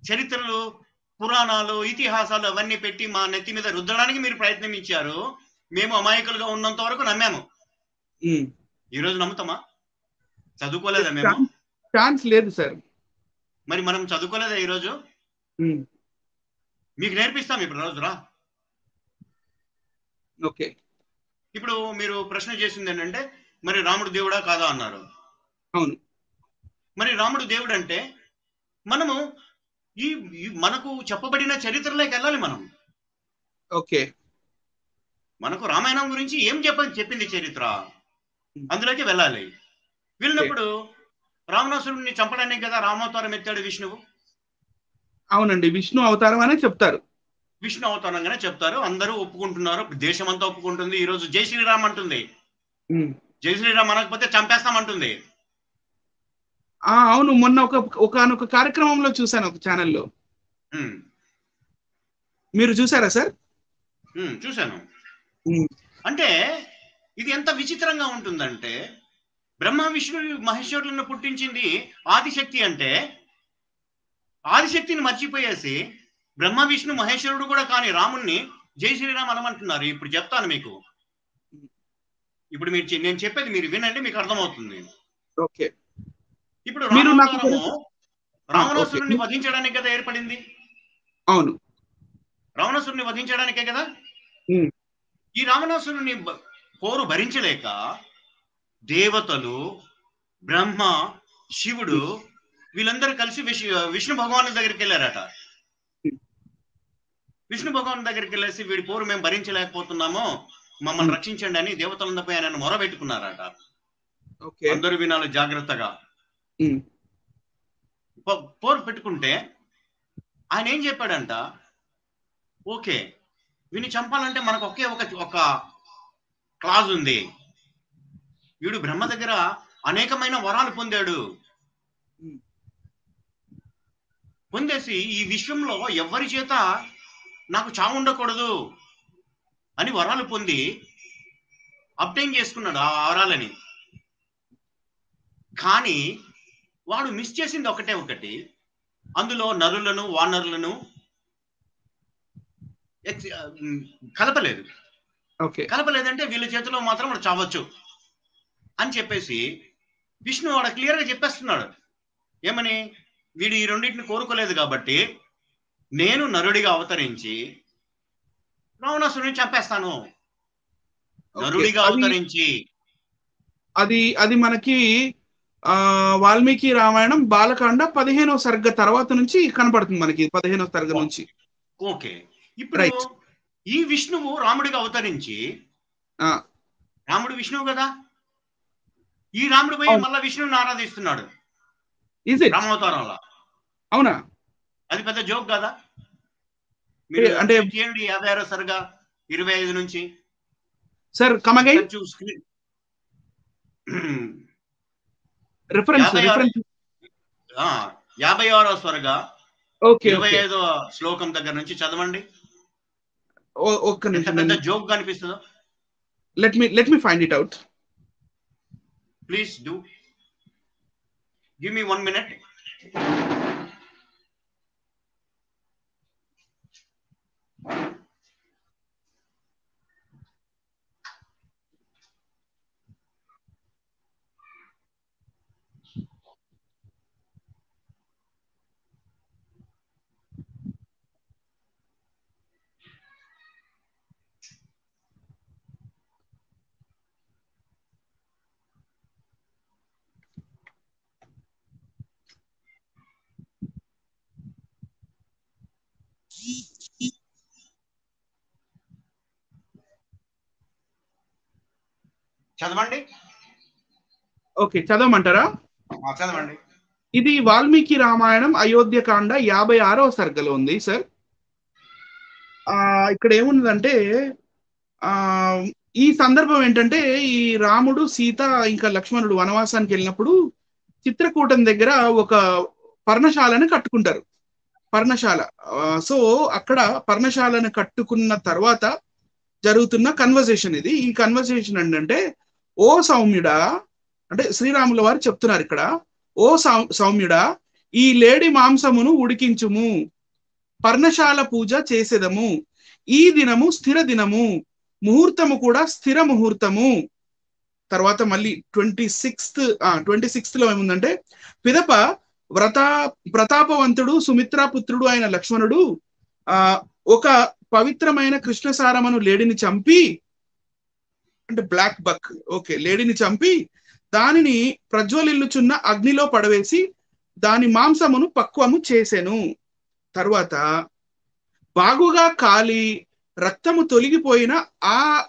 చరిత్రలు పురాణాలు ఇతిహాసాలు అవన్నీ పెట్టి మా నెత్తి మీద రుద్దడానికి మీరు ప్రయత్నం ఇచ్చారు మేము అమాయకులుగా ఉన్నంత వరకు నమ్మాము. ఈ రోజు నమ్ముతామా? చదువుకోలేదా మేము? ఛాన్స్ లేదు సార్. మరి మనం చదువుకోలేదా ఈ రోజు ఉమ్. మీకు నేర్పిస్తాం ఇప్పుడు రోజురా ఓకే. ఇప్పుడు మీరు ప్రశ్న చేసింది ఏంటంటే మరి రాముడు దేవుడా కాదా అన్నారు. అవును. మరి రాముడు దేవుడు అంటే మనము ఈ ఈ మనకు చెప్పబడిన చరిత్రలోకి వెళ్ళాలి మనం. ఓకే. మనకు రామాయణం గురించి ఏం చెప్ప చెప్పింది చరిత్ర? అందులోకి వెళ్ళాలి. వెళ్ళినప్పుడు రావణాసురుడిని చంపడానికి కదా రామావతారం ఎత్తాడు విష్ణువు? అవునండి విష్ణు అవతారం అనే చెప్తారు. విష్ణు అవతారంగానే చెప్తారు. అందరూ ఒప్పుకుంటున్నారు. దేశం అంతా ఒప్పుకుంటుంది. ఈ రోజు జై శ్రీరామ్ అంటుంది. జై శ్రీరామ్ అనకపోతే చంపేస్తామంటుంది ఆ అవును మొన్న ఒక ఒకనొక కార్యక్రమంలో చూశాను ఒక ఛానల్లో. మీరు చూసారా సార్? చూశాను. అంటే ఇది ఎంత విచిత్రంగా ఉంటుందంటే బ్రహ్మ విష్ణు మహేశ్వరులను పుట్టించింది ఆదిశక్తి అంటే ఆదిశక్తిని మర్చిపోయేసి బ్రహ్మ విష్ణు మహేశ్వరుడు కూడా కాని రాముణ్ణి జై శ్రీరామ్ అనమంటున్నారు. ఇప్పుడు చెప్తాను మీకు. ఇప్పుడు మీరు చె- నేను చెప్పేది మీరు వినండి మీకు అర్థమవుతుంది. ఓకే. ఇప్పుడు. రావణాసురుణ్ణి. వధించడానికి కదా ఏర్పడింది? అవును. రావణాసురుణ్ణి వధించడానికే కదా. ఈ రావణాసురుని బ- పోరు భరించలేక దేవతలు బ్రహ్మ శివుడు వీళ్ళందరూ కలిసి విష్ విష్ణు భగవాను దగ్గరికి వెళ్ళారట. విష్ణు భగవాన్ దగ్గరికి వెళ్ళేసి వీడి పోరు మేము భరించలేకపోతున్నాము మమ్మల్ని. రక్షించండి అని దేవతలందరిపై ఆయన మొరబెట్టుకున్నారట ఓకే. అందరూ వినాలి జాగ్రత్తగా. పోరు పెట్టుకుంటే ఆయన ఏం చెప్పాడంట? ఓకే వీని చంపాలంటే మనకు ఒకే ఒక ఒక క్లాజ్ ఉంది. వీడు బ్రహ్మ దగ్గర అనేకమైన వరాలు పొందాడు. పొందేసి ఈ విశ్వంలో ఎవరి చేత నాకు చావు ఉండకూడదు అని వరాలు పొంది అప్టైన్ చేసుకున్నాడు ఆ వరాలని. కానీ వాడు మిస్ చేసింది ఒకటే ఒకటి. అందులో నరులను వానరులను కలపలేదు. ఓకే. కలపలేదంటే వీళ్ళ చేతిలో మాత్రం వాడు చావచ్చు. అని చెప్పేసి విష్ణు వాడు క్లియర్గా చెప్పేస్తున్నాడు. ఏమని? వీడు ఈ రెండింటిని కోరుకోలేదు కాబట్టి నేను నరుడిగా అవతరించి రావణాసురుని చంపేస్తాను. నరుడిగా అవతరించి. అది అది మనకి ఆ వాల్మీకి రామాయణం బాలకాండ పదిహేనో సర్గ తర్వాత నుంచి కనపడుతుంది మనకి పదిహేనో సర్గ నుంచి. ఓకే. ఇప్పుడు. ఈ విష్ణువు రాముడిగా అవతరించి ఆ, రాముడు విష్ణువు కదా? ఈ రాముడు పోయి. మళ్ళా విష్ణువుని ఆరాధిస్తున్నాడు. రామావతారంలో అవునా? అది పెద్ద జోక్ కదా? అంటే- యాభై ఆరో సరిగా ఇరవై ఐదు నుంచి. సార్ కమగై రిఫరెన్స్ యాభై ఆరు- రిఫరెన్స్ యాభై ఆరో స్వరగా ఓకే ఇరవై ఐదో శ్లోకం దగ్గర నుంచి చదవండి. ఒక్క నిమిషం పెద్ద జోక్గా అనిపిస్తుందో let me let me find it out please do give me one minute చదవండి. ఓకే చదవమంటారా? చదవండి. ఇది వాల్మీకి రామాయణం అయోధ్యకాండ యాభై ఆరవ సర్గలో ఉంది సార్. ఆ ఇక్కడ ఏమున్నదంటే ఆ ఈ సందర్భం ఏంటంటే ఈ రాముడు సీత ఇంకా లక్ష్మణుడు వనవాసానికి వెళ్ళినప్పుడు చిత్రకూటం దగ్గర ఒక పర్ణశాలను కట్టుకుంటారు. పర్ణశాల. సో అక్కడ పర్ణశాలను కట్టుకున్న తర్వాత జరుగుతున్న కన్వర్సేషన్ ఇది. ఈ కన్వర్సేషన్ ఏంటంటే ఓ సౌమ్యుడా అంటే శ్రీరాముల వారు చెప్తున్నారు ఇక్కడ ఓ సౌ- సౌమ్యుడా ఈ లేడి మాంసమును ఉడికించుము పర్ణశాల పూజ చేసేదము ఈ దినము స్థిర దినము ముహూర్తము కూడా స్థిర ముహూర్తము. తర్వాత మళ్ళీ ట్వంటీ సిక్స్త్ ట్వంటీ సిక్స్త్లో ఏముందంటే పిదప వ్రతా ప్రతాపవంతుడు సుమిత్రాపుత్రుడు అయిన లక్ష్మణుడు ఆ ఒక పవిత్రమైన కృష్ణసారమను లేడిని చంపి అంటే బ్లాక్ బక్. ఓకే లేడీని చంపి దానిని ప్రజ్వలిల్లుచున్న అగ్నిలో పడవేసి దాని మాంసమును పక్వము చేసెను. తరువాత బాగుగా కాలి రక్తము తొలగిపోయిన ఆ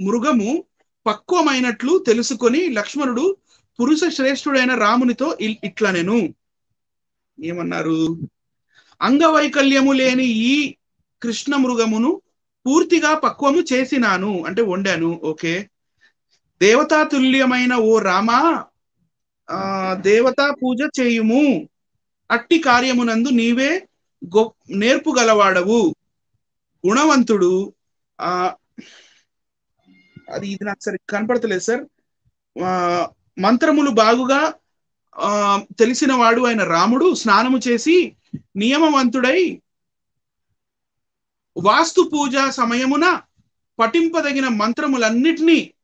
మృగము పక్వమైనట్లు తెలుసుకొని లక్ష్మణుడు పురుష శ్రేష్ఠుడైన రామునితో ఇట్లా ఇట్లనెను. ఏమన్నారు? అంగవైకల్యము లేని ఈ కృష్ణ మృగమును పూర్తిగా పక్వము చేసినాను అంటే వండాను ఓకే. దేవతాతుల్యమైన ఓ రామా ఆ దేవతా పూజ చేయుము. అట్టి కార్యమునందు నీవే గొ నేర్పు గలవాడవు. గుణవంతుడు. ఆ అది ఇది నాకు సరి కనపడతలేదు సార్. ఆ మంత్రములు బాగుగా ఆ తెలిసిన వాడు ఆయన రాముడు స్నానము చేసి నియమవంతుడై వాస్తు పూజ సమయమున పఠింపదగిన మంత్రములన్నిటినీ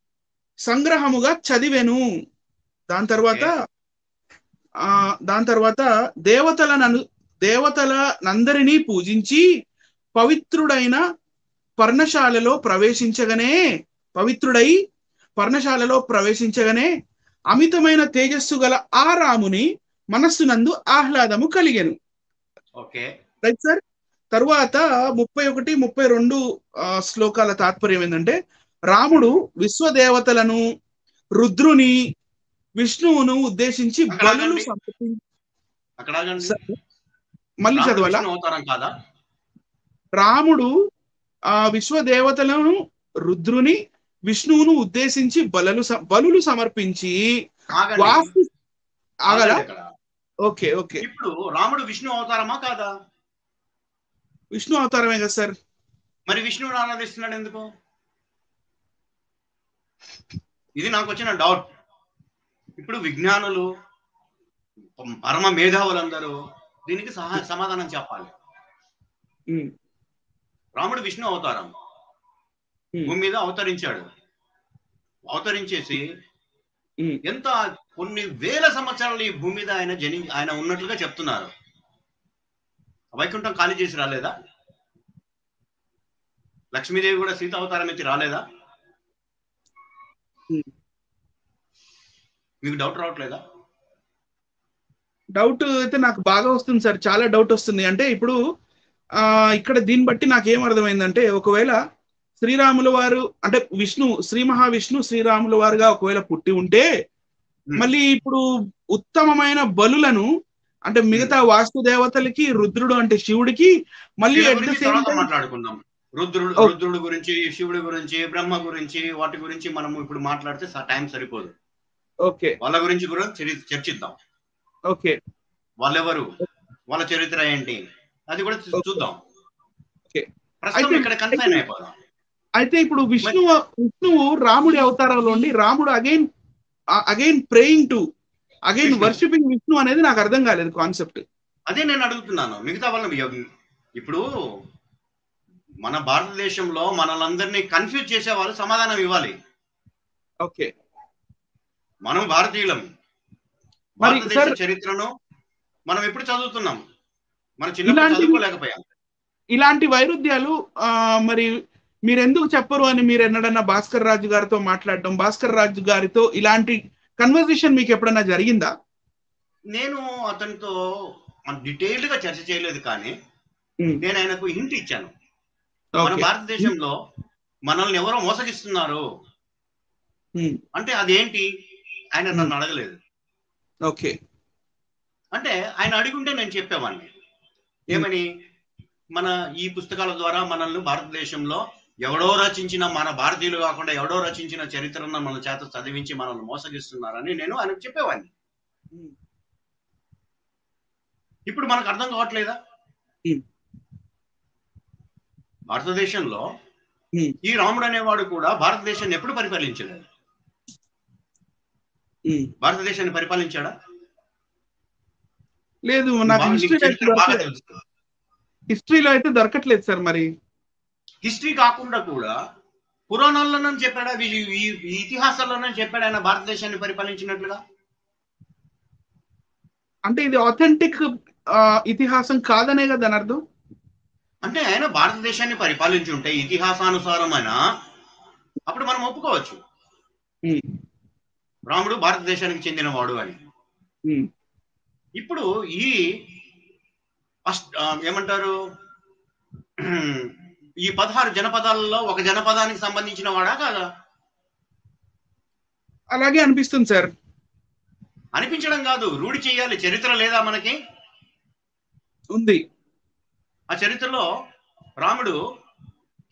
సంగ్రహముగా చదివెను. దాని తర్వాత ఆ దాని తర్వాత దేవతలను దేవతలనందరినీ పూజించి పవిత్రుడైన పర్ణశాలలో ప్రవేశించగానే పవిత్రుడై పర్ణశాలలో ప్రవేశించగానే అమితమైన తేజస్సు గల ఆ రాముని మనస్సునందు ఆహ్లాదము కలిగెను. ఓకే. Right sir? తరువాత ముప్పై ఒకటి ముప్పై రెండు శ్లోకాల తాత్పర్యం ఏంటంటే రాముడు విశ్వదేవతలను రుద్రుని విష్ణువును ఉద్దేశించి బలులు. సార్, మళ్ళీ చదవాలా? కాదా? రాముడు ఆ విశ్వదేవతలను రుద్రుని విష్ణువును ఉద్దేశించి బలులు బలులు సమర్పించి ఆగల. Okay okay. ఇప్పుడు రాముడు విష్ణు అవతారమా కాదా? విష్ణు అవతారమే కదా సార్? మరి విష్ణువుని ఆరాధిస్తున్నాడు ఎందుకు? ఇది నాకు వచ్చిన డౌట్ ఇప్పుడు విజ్ఞానులు పరమ మేధావులందరూ దీనికి సహా సమాధానం చెప్పాలి. రాముడు విష్ణు అవతారం. భూమి మీద అవతరించాడు. అవతరించేసి. ఎంత కొన్ని వేల సంవత్సరాలు ఈ భూమి మీద ఆయన జని ఆయన ఉన్నట్లుగా చెప్తున్నారు. వైకుంఠం ఖాళీ చేసి రాలేదా? లక్ష్మీదేవి కూడా సీత అవతారం ఎత్తి రాలేదా. మీకు డౌట్ రావట్లేదా? డౌట్ అయితే నాకు బాగా వస్తుంది సార్. చాలా డౌట్ వస్తుంది. అంటే ఇప్పుడు ఆ ఇక్కడ దీన్ని బట్టి నాకు ఏం అర్థమైందంటే ఒకవేళ శ్రీరాముల వారు అంటే విష్ణు శ్రీ మహావిష్ణు శ్రీరాముల వారుగా ఒకవేళ పుట్టి ఉంటే. మళ్ళీ ఇప్పుడు ఉత్తమమైన బలులను అంటే మిగతా వాస్తు దేవతలకి రుద్రుడు అంటే శివుడికి మళ్ళీ మాట్లాడుకుందాం. రుద్రుడు Okay. రుద్రుడు గురించి శివుడి గురించి బ్రహ్మ గురించి వాటి గురించి మనము ఇప్పుడు మాట్లాడితే టైం సరిపోదు. ఓకే వాళ్ళ గురించి కూడా చరి- చర్చిద్దాం. ఓకే వాళ్ళెవరు? వాళ్ళ చరిత్ర ఏంటి? అది కూడా. చూద్దాం. ఇక్కడ కన్ఫైన్ అయిపోదాం. అయితే ఇప్పుడు విష్ణువు విష్ణువు రాముడి అవతారంలో ఉండి రాముడు again again praying to again. Worshipping Vishnu అనేది నాకు అర్థం కాలేదు కాన్సెప్ట్ అదే నేను అడుగుతున్నాను. మిగతా వాళ్ళని ఇప్పుడు మన భారతదేశంలో మనలందరినీ కన్ఫ్యూజ్ చేసే వాళ్ళు సమాధానం ఇవ్వాలి. ఓకే మనం భారతీయులం. భారతదేశ చరిత్రను మనం ఎప్పుడు చదువుతున్నాం? మన చదువుకోలేకపోయాం. ఇలాంటి వైరుధ్యాలు మరి మీరు ఎందుకు చెప్పరు అని మీరు ఎన్నడన్నా భాస్కర్ రాజు గారితో మాట్లాడడం భాస్కర్ రాజు గారితో ఇలాంటి కన్వర్జేషన్ మీకు ఎప్పుడన్నా జరిగిందా? నేను అతనితో డీటెయిల్డ్గా చర్చ చేయలేదు కానీ నేను ఆయనకు హింట్ ఇచ్చాను. మన భారతదేశంలో మనల్ని ఎవరో మోసగిస్తున్నారు. అంటే అదేంటి? ఆయన నన్ను అడగలేదు. ఓకే. అంటే ఆయన అడిగుంటే నేను చెప్పేవాడిని ఏమని? మన ఈ పుస్తకాల ద్వారా మనల్ని భారతదేశంలో ఎవడో రచించిన మన భారతీయులు కాకుండా ఎవడో రచించిన చరిత్రను మన చేత చదివించి మనల్ని మోసగిస్తున్నారని నేను ఆయనకు చెప్పేవాడిని. ఇప్పుడు మనకు అర్థం కావట్లేదా. భారతదేశంలో ఈ రాముడు అనేవాడు కూడా భారతదేశాన్ని ఎప్పుడు పరిపాలించాడు ఉమ్. భారతదేశాన్ని పరిపాలించాడా? లేదు నాకు బాగా- నీకు హిస్టరీ చరిత్ర బాగా తెలుసు. హిస్టరీలో అయితే దొరకట్లేదు సార్ మరి. హిస్టరీ కాకుండా కూడా పురాణాల్లోనే చెప్పాడా? ఈ ఈ- ఈ ఇతిహాసాల్లోనే చెప్పాడు ఆయన భారతదేశాన్ని పరిపాలించినట్లుగా? అంటే ఇది ఆథెంటిక్ ఇతిహాసం కాదనే కదా దాని అర్థం? అంటే ఆయన భారతదేశాన్ని పరిపాలించి ఉంటే ఇతిహాసానుసారమైన? అప్పుడు మనం ఒప్పుకోవచ్చు. రాముడు భారతదేశానికి చెందినవాడు అని. ఇప్పుడు ఈ ఆ, ఏమంటారు? ఈ పదహారు జనపదాలలో ఒక జనపదానికి సంబంధించిన వాడా కాదా? అలాగే అనిపిస్తుంది సార్. అనిపించడం కాదు. రూఢి చేయాలి. చరిత్ర లేదా మనకి? ఉంది. ఆ చరిత్రలో రాముడు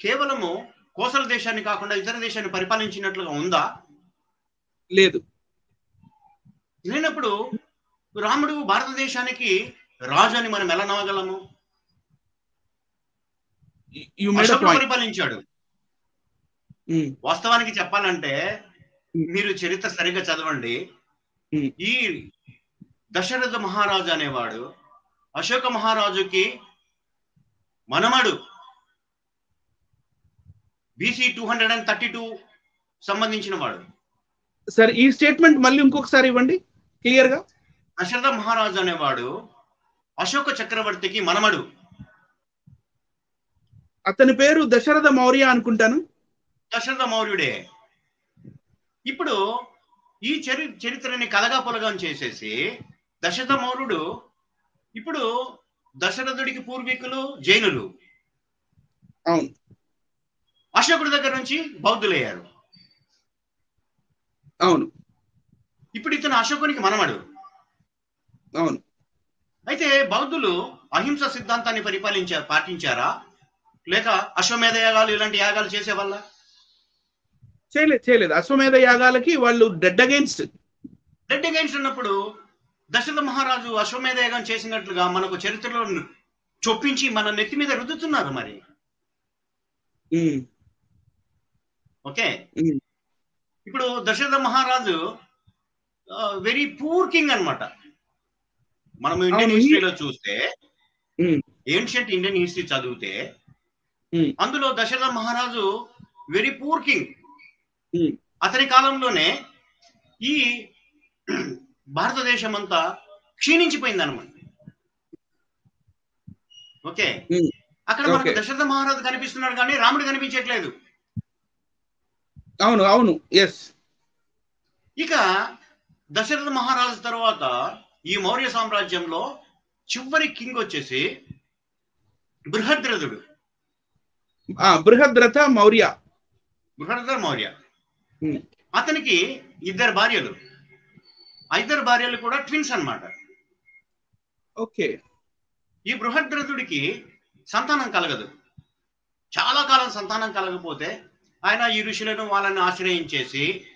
కేవలము కోసల దేశాన్ని కాకుండా ఇతర దేశాన్ని పరిపాలించినట్లుగా ఉందా? లేదు. లేనప్పుడు రాముడు భారతదేశానికి రాజు అని మనం ఎలా నమ్మగలము? యు మేడ్ పరిపాలించాడు. వాస్తవానికి చెప్పాలంటే. మీరు చరిత్ర సరిగ్గా చదవండి. ఈ దశరథ మహారాజు అనేవాడు అశోక మహారాజుకి మనమడు. BC two hundred and thirty two సంబంధించిన వాడు. సరే ఈ స్టేట్మెంట్ మళ్ళీ ఇంకొకసారి ఇవ్వండి. క్లియర్గా? దశరథ మహారాజు అనేవాడు అశోక చక్రవర్తికి మనమడు. అతని పేరు దశరథ మౌర్య అనుకుంటాను. దశరథ మౌర్యుడే. ఇప్పుడు ఈ చరి చరిత్రని కలగా పొలగం చేసేసి దశరథ మౌర్యుడు ఇప్పుడు దశరథుడికి పూర్వీకులు జైనులు. అవును. అశోకుడి దగ్గర నుంచి బౌద్ధులయ్యారు. అవును. ఇప్పుడు ఇతను అశోకునికి మనమడు. అవును. అయితే బౌద్ధులు అహింస సిద్ధాంతాన్ని పరిపాలించా పాటించారా? లేక అశ్వమేధ యాగాలు ఇలాంటి యాగాలు చేసేవాళ్ళ చేయలేదు చేయలేదు అశ్వమేధ యాగాలకి వాళ్ళు డెడ్ అగైన్స్ట్ రెడ్ అగైన్స్ ఉన్నప్పుడు దశరథ మహారాజు అశ్వమేధ యాగం చేసినట్లుగా మనకు చరిత్రలో చొప్పించి మన నెత్తి మీద రుద్దుతున్నారు మరి ఓకే. ఇప్పుడు దశరథ మహారాజు వెరీ పూర్ కింగ్ అన్నమాట మనం ఇండియన్. హిస్టరీలో చూస్తే. ఏన్షియంట్ ఇండియన్ హిస్టరీ చదివితే. అందులో దశరథ మహారాజు వెరీ పూర్ కింగ్. అతని కాలంలోనే ఈ భారతదేశం అంతా క్షీణించిపోయింది అనమాట ఓకే? Mm. అక్కడ మనకు. దశరథ మహారాజు కనిపిస్తున్నాడు కానీ రాముడు కనిపించట్లేదు. అవును అవును. ఎస్ ఇక దశరథ మహారాజు తర్వాత ఈ మౌర్య సామ్రాజ్యంలో చివరి కింగ్ వచ్చేసి బృహద్రథుడు. బృహద్రథ మౌర్య. బృహద్ర మౌర్య. అతనికి ఇద్దరు భార్యలు. ఇద్దరు భార్యలు కూడా ట్విన్స్ అన్నమాట. ఓకే. ఈ బృహద్రథుడికి సంతానం కలగదు. చాలా కాలం సంతానం కలగకపోతే ఆయన ఈ ఋషులను వాళ్ళని ఆశ్రయించేసి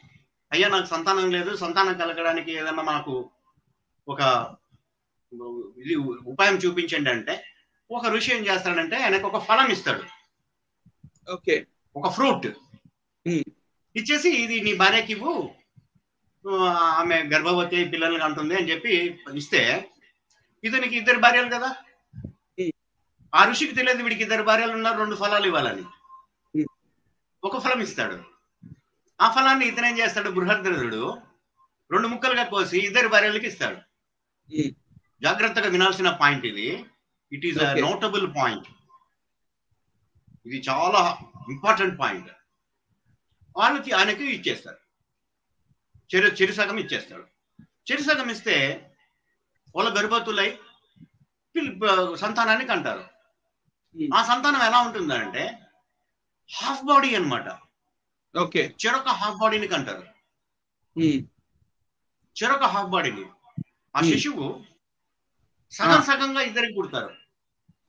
అయ్యా నాకు సంతానం లేదు సంతానం కలగడానికి ఏదన్నా మాకు ఒక ఇది ఉపాయం చూపించండి అంటే ఒక ఋషి ఏం చేస్తాడంటే ఆయనకు ఒక ఫలం ఇస్తాడు. ఓకే ఒక ఫ్రూట్. ఇచ్చేసి ఇది నీ భార్యకి ఇవ్వు ఆమె గర్భవతి అయి పిల్లల్ని అంటుంది అని చెప్పి ఇస్తే ఇతనికి ఇద్దరు భార్యలు కదా. ఆ ఋషికి తెలియదు వీడికి ఇద్దరు భార్యలు ఉన్నారు రెండు ఫలాలు ఇవ్వాలని. ఒక ఫలం ఇస్తాడు ఆ ఫలాన్ని ఇతను ఏం చేస్తాడు బృహద్రథుడు రెండు ముక్కలుగా కోసి ఇద్దరు భార్యలకి ఇస్తాడు. జాగ్రత్తగా వినాల్సిన పాయింట్ ఇది ఇట్ ఈస్. నోటబుల్ పాయింట్ ఇది చాలా ఇంపార్టెంట్ పాయింట్ వాళ్ళకి ఆయనకి ఇచ్చేస్తారు చెరు చెరుసగం ఇచ్చేస్తాడు చెరుసగం ఇస్తే వాళ్ళ గర్భవతులై పిల్ల- సంతానాన్ని కంటారు Hmm. ఆ సంతానం ఎలా ఉంటుందంటే హాఫ్ బాడీ అన్నమాట ఓకే చెరొక హాఫ్ బాడీని కంటారు Hmm. చెరొక హాఫ్ బాడీని ఆ Hmm. శిశువు సగం Ah. సగంగా ఇద్దరికి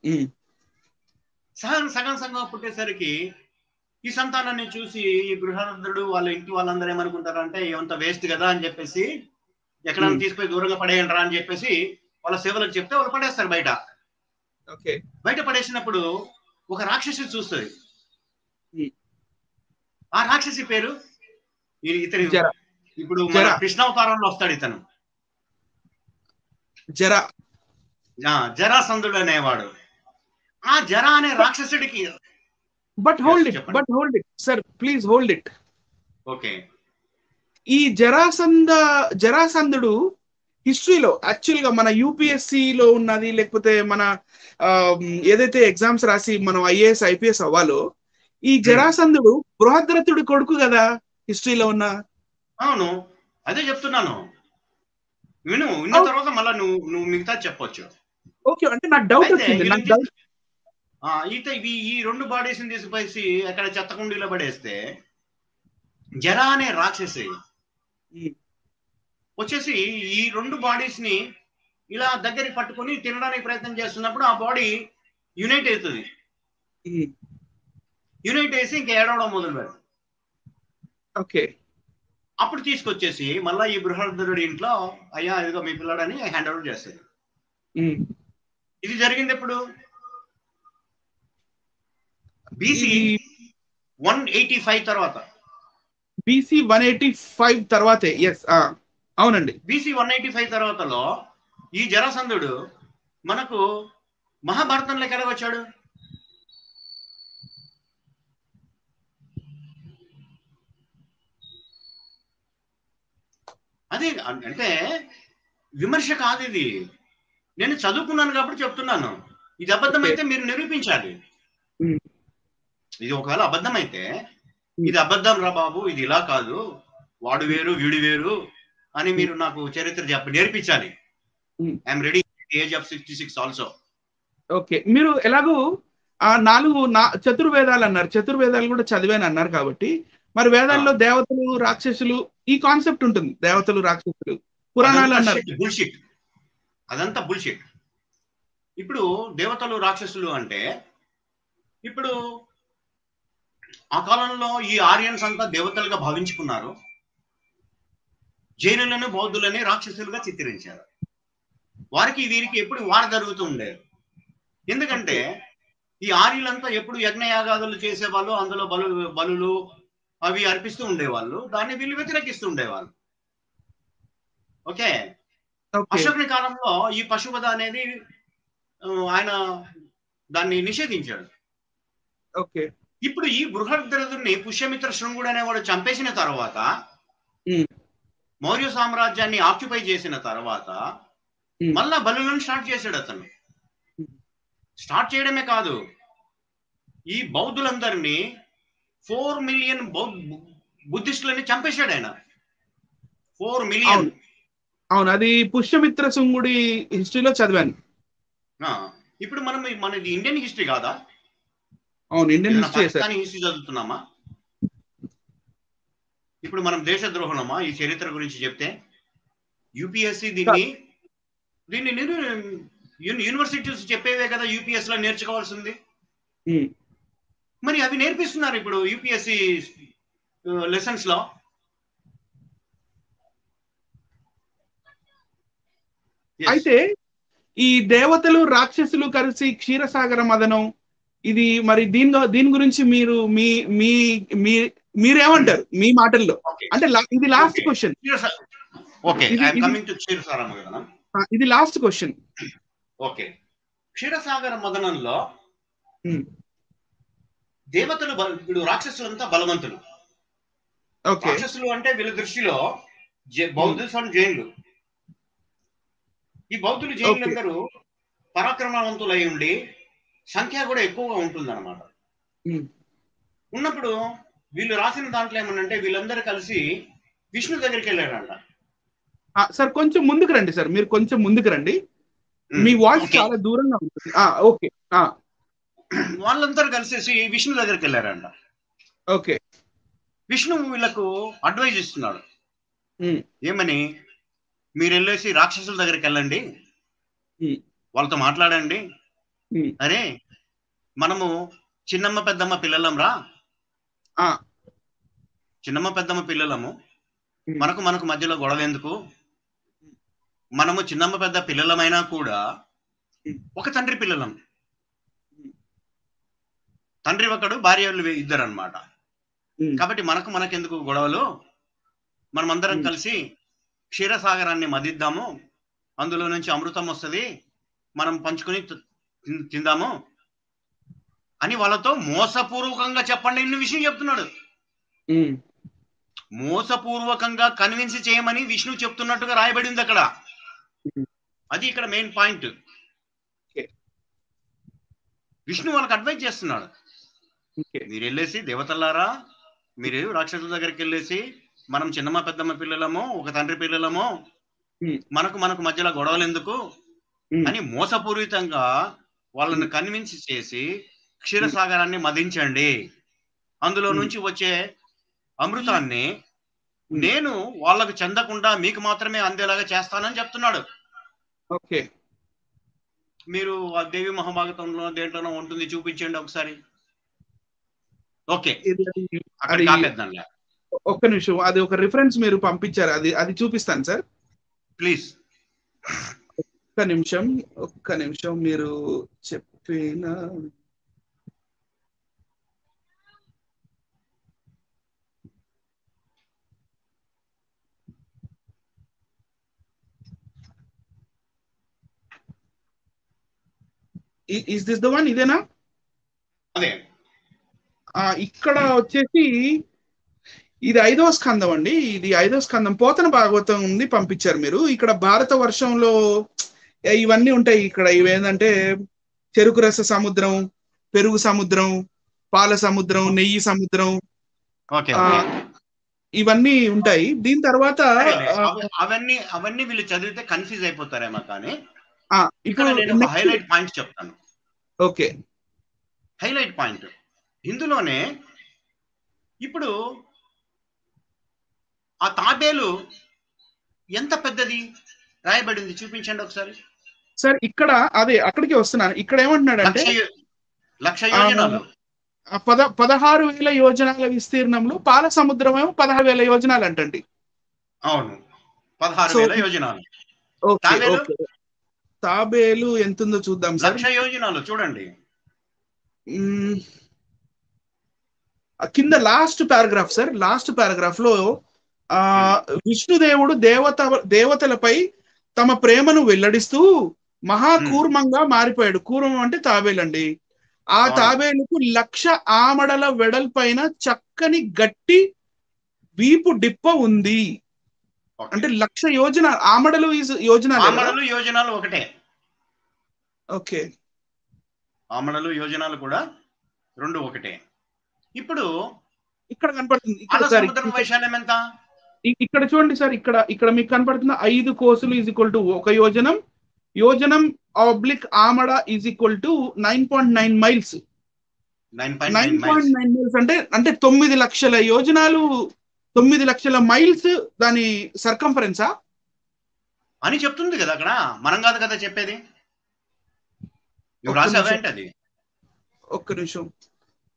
Hmm. సగం సగం సగం పుట్టేసరికి ఈ సంతానాన్ని చూసి ఈ బృహద్రుడు వాళ్ళ ఇంటి వాళ్ళందరూ ఏమనుకుంటారంటే ఏమంత వేస్ట్ కదా అని చెప్పేసి ఎక్కడైనా Hmm. తీసుకుపోయి దూరంగా పడేయండి రా అని చెప్పేసి వాళ్ళ సేవలకు చెప్తే వాళ్ళు పడేస్తారు బయట. ఓకే. బయట పడేసినప్పుడు ఒక రాక్షసి చూస్తుంది. ఆ రాక్షసి పేరు? ఇతని జర. ఇప్పుడు మన. కృష్ణావతారంలో వస్తాడు ఇతను. జర. ఆ, జరాసంధుడు అనేవాడు. ఆ జర అనే రాక్షసుడికి but hold it. But hold it sir please hold it okay ఈ జరాసంద జరాసంధుడు హిస్టరీలో యాక్చువల్గా మన యూపీఎస్సి లో ఉన్నది లేకపోతే మన ఏదైతే ఎగ్జామ్స్ రాసి మనం ఐఏఎస్ ఐపీఎస్ అవ్వాలో ఈ జరాసంధుడు బృహద్రథుడి కొడుకు కదా హిస్టరీలో ఉన్న? అవును. అదే చెప్తున్నాను. విను విన్న అవును. తర్వాత మళ్ళా నువ్వు నువ్వు మిగతా చెప్పొచ్చు. ఓకే అంటే నాకు డౌట్ వచ్చింది నాకు డౌట్ ఇవి ఈ రెండు బాడీస్ని అక్కడ చెత్త కుండీలో పడేస్తే జర అనే రాక్షసి. వచ్చేసి ఈ రెండు బాడీస్ని ఇలా దగ్గరికి పట్టుకొని తినడానికి ప్రయత్నం చేస్తున్నప్పుడు ఆ బాడీ యునైట్ అవుతుంది. యునైట్ వేసి ఇంకా ఏడవడం మొదలు పెడతాం. ఓకే. అప్పుడు తీసుకొచ్చేసి మళ్ళా ఈ బృహద్రుడి ఇంట్లో అయ్యా ఇదిగో మీ పిల్లడని హ్యాండ్ ఓవర్ చేస్తుంది ఇది జరిగింది ఎప్పుడు? బీసీ వన్ ఎయిటీ ఫైవ్ తర్వాత. బీసీ వన్ ఎయిటీ ఫైవ్ తర్వాతే ఎస్ అవునండి. బీసీ వన్ ఎయిటీ ఫైవ్ తర్వాతలో ఈ జరాసంధుడు మనకు మహాభారతంలోకి ఎలా వచ్చాడు? అదే అంటే విమర్శ కాదు ఇది. నేను చదువుకున్నాను కాబట్టి చెప్తున్నాను. ఇది అబద్ధం అయితే మీరు నిరూపించాలి. ఇది ఒకవేళ అబద్ధం అయితే ఇది అబద్ధం రా బాబు ఇది ఇలా కాదు. వాడు వేరు వీడు వేరు అని మీరు నాకు చరిత్ర చెప్ప నేర్పించాలి. I'm ready age of sixty six also okay. మీరు ఎలాగూ ఆ నాలుగు నా చతుర్వేదాలు అన్నారు. చతుర్వేదాలు కూడా చదివాను అన్నారు కాబట్టి మరి వేదాల్లో దేవతలు రాక్షసులు ఈ కాన్సెప్ట్ ఉంటుంది. దేవతలు రాక్షసులు పురాణాలు అన్నారు. బుల్షిట్ అదంతా బుల్షిట్ ఇప్పుడు దేవతలు రాక్షసులు అంటే ఇప్పుడు ఆ కాలంలో ఈ ఆర్యన్స్ అంతా దేవతలుగా భావించుకున్నారు. జైనులను బౌద్ధులని రాక్షసులుగా చిత్రించారు. వారికి వీరికి ఎప్పుడు వార జరుగుతూ ఉండేది. ఎందుకంటే ఈ ఆర్యులంతా ఎప్పుడు యజ్ఞయాగాదులు చేసేవాళ్ళు అందులో బలు బలులు అవి అర్పిస్తూ ఉండేవాళ్ళు దాన్ని వీళ్ళు వ్యతిరేకిస్తూ ఉండేవాళ్ళు. ఓకే? అశోకుని కాలంలో ఈ పశువధ అనేది ఆయన దాన్ని నిషేధించాడు. ఓకే. ఇప్పుడు ఈ బృహద్రథుని పుష్యమిత్ర శృంగుడు అనేవాడు చంపేసిన తర్వాత. మౌర్య సామ్రాజ్యాన్ని ఆక్యుపై చేసిన తర్వాత. మళ్ళా బలులను స్టార్ట్ చేశాడు అతను. స్టార్ట్ చేయడమే కాదు ఈ బౌద్ధులందరినీ ఫోర్ మిలియన్ బుద్ధిస్టులని చంపేశాడు ఆయన ఫోర్ మిలియన్ అవును. అవును అది పుష్యమిత్ర శృంగుడి హిస్టరీలో చదివాను ఇప్పుడు మనం మనది ఇండియన్ హిస్టరీ కాదా అవును ఇండియన్ హిస్టరీ చదువుతున్నామా? ఇప్పుడు మనం దేశద్రోహులమా ఈ చరిత్ర గురించి చెప్తే యూపీఎస్సి దీన్ని దీన్ని యూని- యూనివర్సిటీస్ చెప్పేవే కదా యూపీఎస్లో నేర్చుకోవాల్సింది. మరి అవి నేర్పిస్తున్నారు ఇప్పుడు యూపీఎస్సి లెసన్స్లో. అయితే ఈ దేవతలు రాక్షసులు కలిసి క్షీరసాగర మదనం ఇది మరి దీని దీని గురించి మీరు మీ మీ మీ మీరేమంటారు? మీ మాటల్లో. అంటే ఇది లాస్ట్. క్వశ్చన్ ఇది- లాస్ట్ క్వశ్చన్ ఓకే క్షీరసాగర మదనంలో Hmm. దేవతలు ఇప్పుడు రాక్షసులంతా బలవంతులు. ఓకే రాక్షసులు అంటే వీళ్ళ దృష్టిలో బౌద్ధులు అండ్ జైన్లు. ఈ బౌద్ధులు జైన్లందరూ పరాక్రమవంతులై ఉండి సంఖ్య కూడా ఎక్కువగా ఉంటుంది అనమాట. ఉన్నప్పుడు వీళ్ళు రాసిన దాంట్లో ఏమనంటే వీళ్ళందరూ కలిసి విష్ణు దగ్గరికి వెళ్ళారంట. సార్ కొంచెం ముందుకు రండి సార్. మీరు కొంచెం ముందుకు రండి. మీ వాయిస్. చాలా దూరంగా ఉంటుంది. ఆ, ఓకే. ఆ, వాళ్ళందరూ కలిసేసి విష్ణు దగ్గరికి వెళ్ళారంట. ఓకే. విష్ణు వీళ్ళకు అడ్వైజ్ ఇస్తున్నాడు. ఏమని? మీరు వెళ్ళేసి రాక్షసుల దగ్గరికి వెళ్ళండి. వాళ్ళతో మాట్లాడండి. అరే మనము చిన్నమ్మ పెద్దమ్మ పిల్లలం రా చిన్నమ్మ పెద్దమ్మ పిల్లలము. మనకు మనకు మధ్యలో గొడవ ఎందుకు? మనము చిన్నమ్మ పెద్ద పిల్లలమైనా కూడా ఒక తండ్రి పిల్లలం. తండ్రి ఒకడు భార్య ఇద్దరు అనమాట కాబట్టి మనకు మనకెందుకు గొడవలు? మనమందరం. కలిసి క్షీరసాగరాన్ని మదిద్దాము. అందులో నుంచి అమృతం వస్తుంది. మనం పంచుకొని తిందాము? అని వాళ్ళతో మోసపూర్వకంగా చెప్పండి ఇన్ని విషయం చెప్తున్నాడు. మోసపూర్వకంగా కన్విన్స్ చేయమని విష్ణు చెప్తున్నట్టుగా రాయబడి ఉంది అక్కడ. అది ఇక్కడ మెయిన్ పాయింట్. విష్ణు వాళ్ళకి అడ్వైజ్ చేస్తున్నాడు. మీరు వెళ్ళేసి దేవతల్లారా మీరు రాక్షసుల దగ్గరికి వెళ్ళేసి మనం చిన్నమ్మ పెద్దమ్మ పిల్లలము ఒక తండ్రి పిల్లలము. మనకు మనకు మధ్యలో గొడవలు ఎందుకు? అని మోసపూరితంగా వాళ్ళని కన్విన్స్ చేసి క్షీరసాగరాన్ని మదించండి. అందులో. నుంచి వచ్చే అమృతాన్ని నేను వాళ్ళకు చెందకుండా మీకు మాత్రమే అందేలాగా చేస్తానని చెప్తున్నాడు. ఓకే. మీరు ఆ దేవి మహాభాగతంలో దేంట్లోనో ఉంటుంది చూపించండి ఒకసారి. ఓకే. ఒక్క నిమిషం అది ఒక రిఫరెన్స్ మీరు పంపించారు అది అది చూపిస్తాను సార్. ప్లీజ్. ఒక్క నిమిషం ఒక్క నిమిషం మీరు చెప్పిన ఇస్ దిస్ ద వన్ ఇదేనా? అదే. ఆ, ఇక్కడ వచ్చేసి ఇది ఐదో స్కందం అండి. ఇది ఐదో స్కందం. పోతన భాగవతం ఉంది పంపించారు మీరు. ఇక్కడ భారత వర్షంలో ఇవన్నీ ఉంటాయి ఇక్కడ. ఇవేంటంటే చెరుకు రస సముద్రం పెరుగు సముద్రం పాల సముద్రం నెయ్యి సముద్రం ఇవన్నీ ఉంటాయి. దీని తర్వాత అవన్నీ అవన్నీ వీళ్ళు చదివితే కన్ఫ్యూజ్ అయిపోతారేమో కానీ ఇక్కడ నేను హైలైట్ పాయింట్ చెప్తాను. ఓకే. Highlight point. ఇందులోనే ఇప్పుడు ఆ తాబేలు ఎంత పెద్దది? రాయబడింది చూపించండి ఒకసారి. సార్ ఇక్కడ అదే అక్కడికి వస్తున్నాను. ఇక్కడ ఏమంటున్నాడంటే లక్ష యో- లక్ష యోజనాలు. పద పదహారు వేల యోజనాల విస్తీర్ణంలో పాల సముద్రం ఏమో పదహారు వేల యోజనాలు అంటండి. అవును. పదహారు వేల యోజనాలు. తాబేలు? ఎంతుందో చూద్దాం సార్. లక్ష యోజనాలు చూడండి. కింద లాస్ట్ పారాగ్రాఫ్ సార్ లాస్ట్ పారాగ్రాఫ్లో ఆ విష్ణుదేవుడు దేవత దేవతలపై తమ ప్రేమను వెల్లడిస్తూ మహాకూర్మంగా మారిపోయాడు. కూర్మం అంటే తాబేలండి. ఆ. తాబేలుకు లక్ష ఆమడల వెడల్పైన చక్కని గట్టి వీపు డిప్ప ఉంది. అంటే లక్ష యోజన ఆమడలు యోజన ఆమడలు యోజనాలు ఒకటే. ఓకే. ఆమడలు యోజనాలు కూడా రెండు ఒకటే. ఇప్పుడు ఇక్కడ కనపడుతుంది. సముద్రం వైశాల్యం ఎంత? ఇక్కడ చూడండి సార్ ఇక్కడ ఇక్కడ మీకు కనపడుతున్న ఐదు కోసులు ఈజ్ ఈక్వల్ టు ఒక యోజనం. యోజనం ఆబ్లిక్ ఆమడ is equal to nine point nine miles nine point nine miles అంటే అంటే తొమ్మిది లక్షల యోజనాలు తొమ్మిది లక్షల మైల్స్ దాని సర్కంఫరెన్సా అని చెప్తుంది కదా అక్కడ. మనం కాదు కదా చెప్పేది. ఒక్క నిమిషం. ఏంటి అది ఒక్క నిమిషం.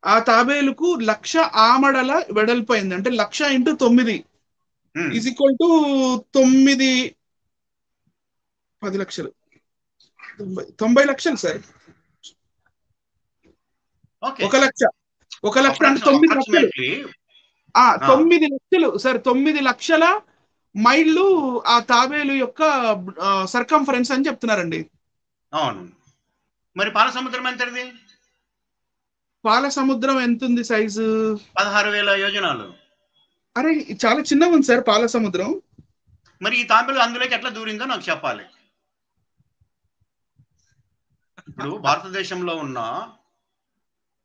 ఆ తాబేలుకు లక్ష ఆమడల వెడల్పోయింది అంటే లక్ష ఇంటూ తొమ్మిది. ఈజ్ ఈక్వల్ టు తొమ్మిది పది లక్షలు. తొంభై తొంభై లక్షలు సార్ ఒక లక్ష. ఒక లక్ష అంటే తొమ్మిది లక్షలు. ఆ తొమ్మిది లక్షలు. సార్ తొమ్మిది లక్షల మైళ్ళు ఆ తాబేలు యొక్క సర్కంఫరెన్స్ అని చెప్తున్నారండి. అవును. మరి పాల సముద్రం ఎంతది పాల సముద్రం ఎంత ఉంది సైజు పదహారు వేల యోజనాలు. అరే చాలా చిన్నగా ఉంది సార్ పాల సముద్రం మరి ఈ తాబేలు అందులోకి ఎట్లా దూరిందో నాకు చెప్పాలి. ఇప్పుడు భారతదేశంలో ఉన్న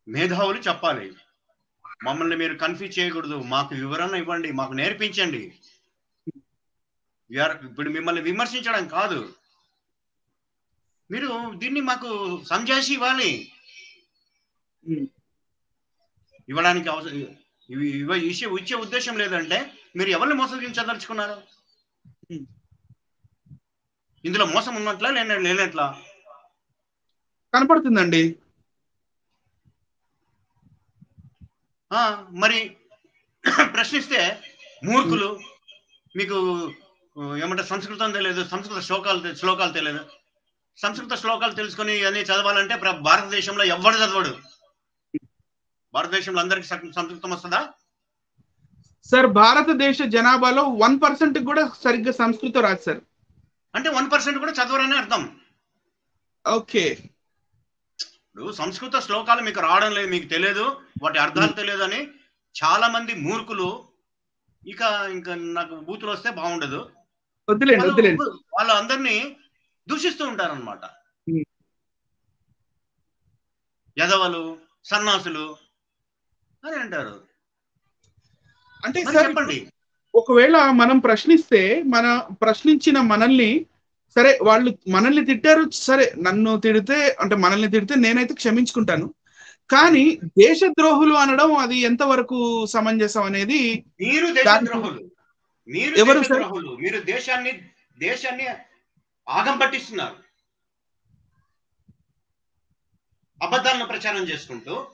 మేధావులు చెప్పాలి. మమ్మల్ని మీరు కన్ఫ్యూజ్ చేయకూడదు. మాకు వివరణ ఇవ్వండి. మాకు నేర్పించండి. ఇప్పుడు మిమ్మల్ని విమర్శించడం కాదు. మీరు దీన్ని మాకు సంజాసి ఇవ్వాలి. ఇవ్వడానికి అవసరం ఇవి ఇచ్చే ఇచ్చే ఉద్దేశం లేదంటే మీరు ఎవరిని మోసగించదలుచుకున్నారు. ఇందులో మోసం ఉన్నట్లా లేన లేనట్లా? కనపడుతుందండి. ఆ, మరి ప్రశ్నిస్తే మూర్ఖులు మీకు ఆ, ఏమంటారు సంస్కృతం తెలియదు సంస్కృత శ్లోకాలు శ్లోకాలు తెలియదు. సంస్కృత శ్లోకాలు తెలుసుకొని అన్ని చదవాలంటే భారతదేశంలో ఎవ్వడు చదవడు. భారతదేశంలో అందరికి సంస్కృతం వస్తుందా? సార్ భారతదేశ జనాభాలో వన్ పర్సెంట్ కూడా సరిగ్గా సంస్కృతం రాదు సార్. అంటే వన్ పర్సెంట్ కూడా చదవరని అర్థం. ఓకే. ఇప్పుడు సంస్కృత శ్లోకాలు మీకు రావడం లేదు మీకు తెలియదు వాటి అర్థాలు తెలియదు అని చాలా మంది మూర్ఖులు ఇక ఇంకా నాకు బూతులు వస్తే బాగుండదు. వద్దులేండి వద్దులేండి. వాళ్ళు వాళ్ళు అందరినీ దూషిస్తూ ఉంటారన్నమాట. Hmm. యదవలు సన్నాసులు అని అంటారు. అంటే చెప్పండి. ఒకవేళ మనం ప్రశ్నిస్తే మన ప్రశ్నించిన మనల్ని సరే వాళ్ళు మనల్ని తిట్టారు సరే నన్ను తిడితే అంటే మనల్ని తిడితే నేనైతే క్షమించుకుంటాను. కానీ దేశద్రోహులు అనడం అది ఎంతవరకు సమంజసం అనేది మీరు దేశద్రోహులు. మీరు ఎవరు సార్? దేశద్రోహులు. మీరు దేశాన్ని దేశాన్ని ఆగం పట్టిస్తున్నారు. అబద్ధాలను ప్రచారం చేసుకుంటూ.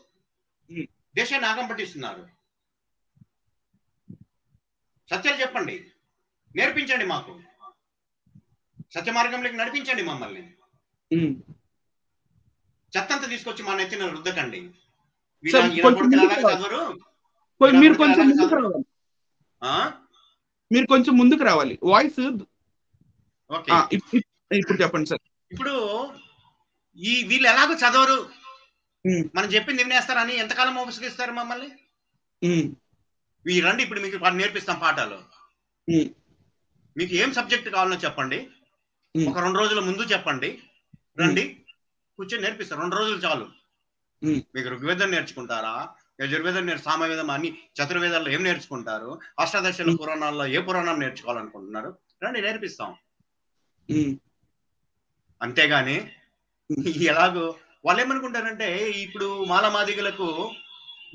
దేశాన్ని ఆగం పట్టిస్తున్నారు. సత్యాలు చెప్పండి. నేర్పించండి మాకు. సత్య మార్గంలోకి నడిపించండి మమ్మల్ని. చెత్తంతా తీసుకొచ్చి మా నెత్తిన రుద్దకండి. మీరు కొంచెం ముందుకు. రావాలి? మీరు కొంచెం ముందుకు రావాలి. వాయిస్ ఇప్పుడు చెప్పండి సార్. ఇప్పుడు ఈ వీళ్ళు ఎలాగో చదవరు. మనం చెప్పింది వినేస్తారని ఎంతకాలం మోసగిస్తారు మమ్మల్ని. ఈ రండి ఇప్పుడు మీకు నేర్పిస్తాం పాఠాలు. మీకు ఏం సబ్జెక్ట్ కావాలో చెప్పండి. ఒక రెండు రోజుల ముందు చెప్పండి. రండి కూర్చొని నేర్పిస్తారు రెండు రోజులు చాలు. మీకు ఋగ్వేదం నేర్చుకుంటారా? యజుర్వేదం నేర్చు సామవేదం అన్ని చతుర్వేదాల్లో ఏం నేర్చుకుంటారు? అష్టాదశల. పురాణాల్లో ఏ పురాణం నేర్చుకోవాలనుకుంటున్నారు? రండి నేర్పిస్తాం. అంతేగాని. ఎలాగో వాళ్ళు ఏమనుకుంటారంటే ఇప్పుడు మాలమాదిగలకు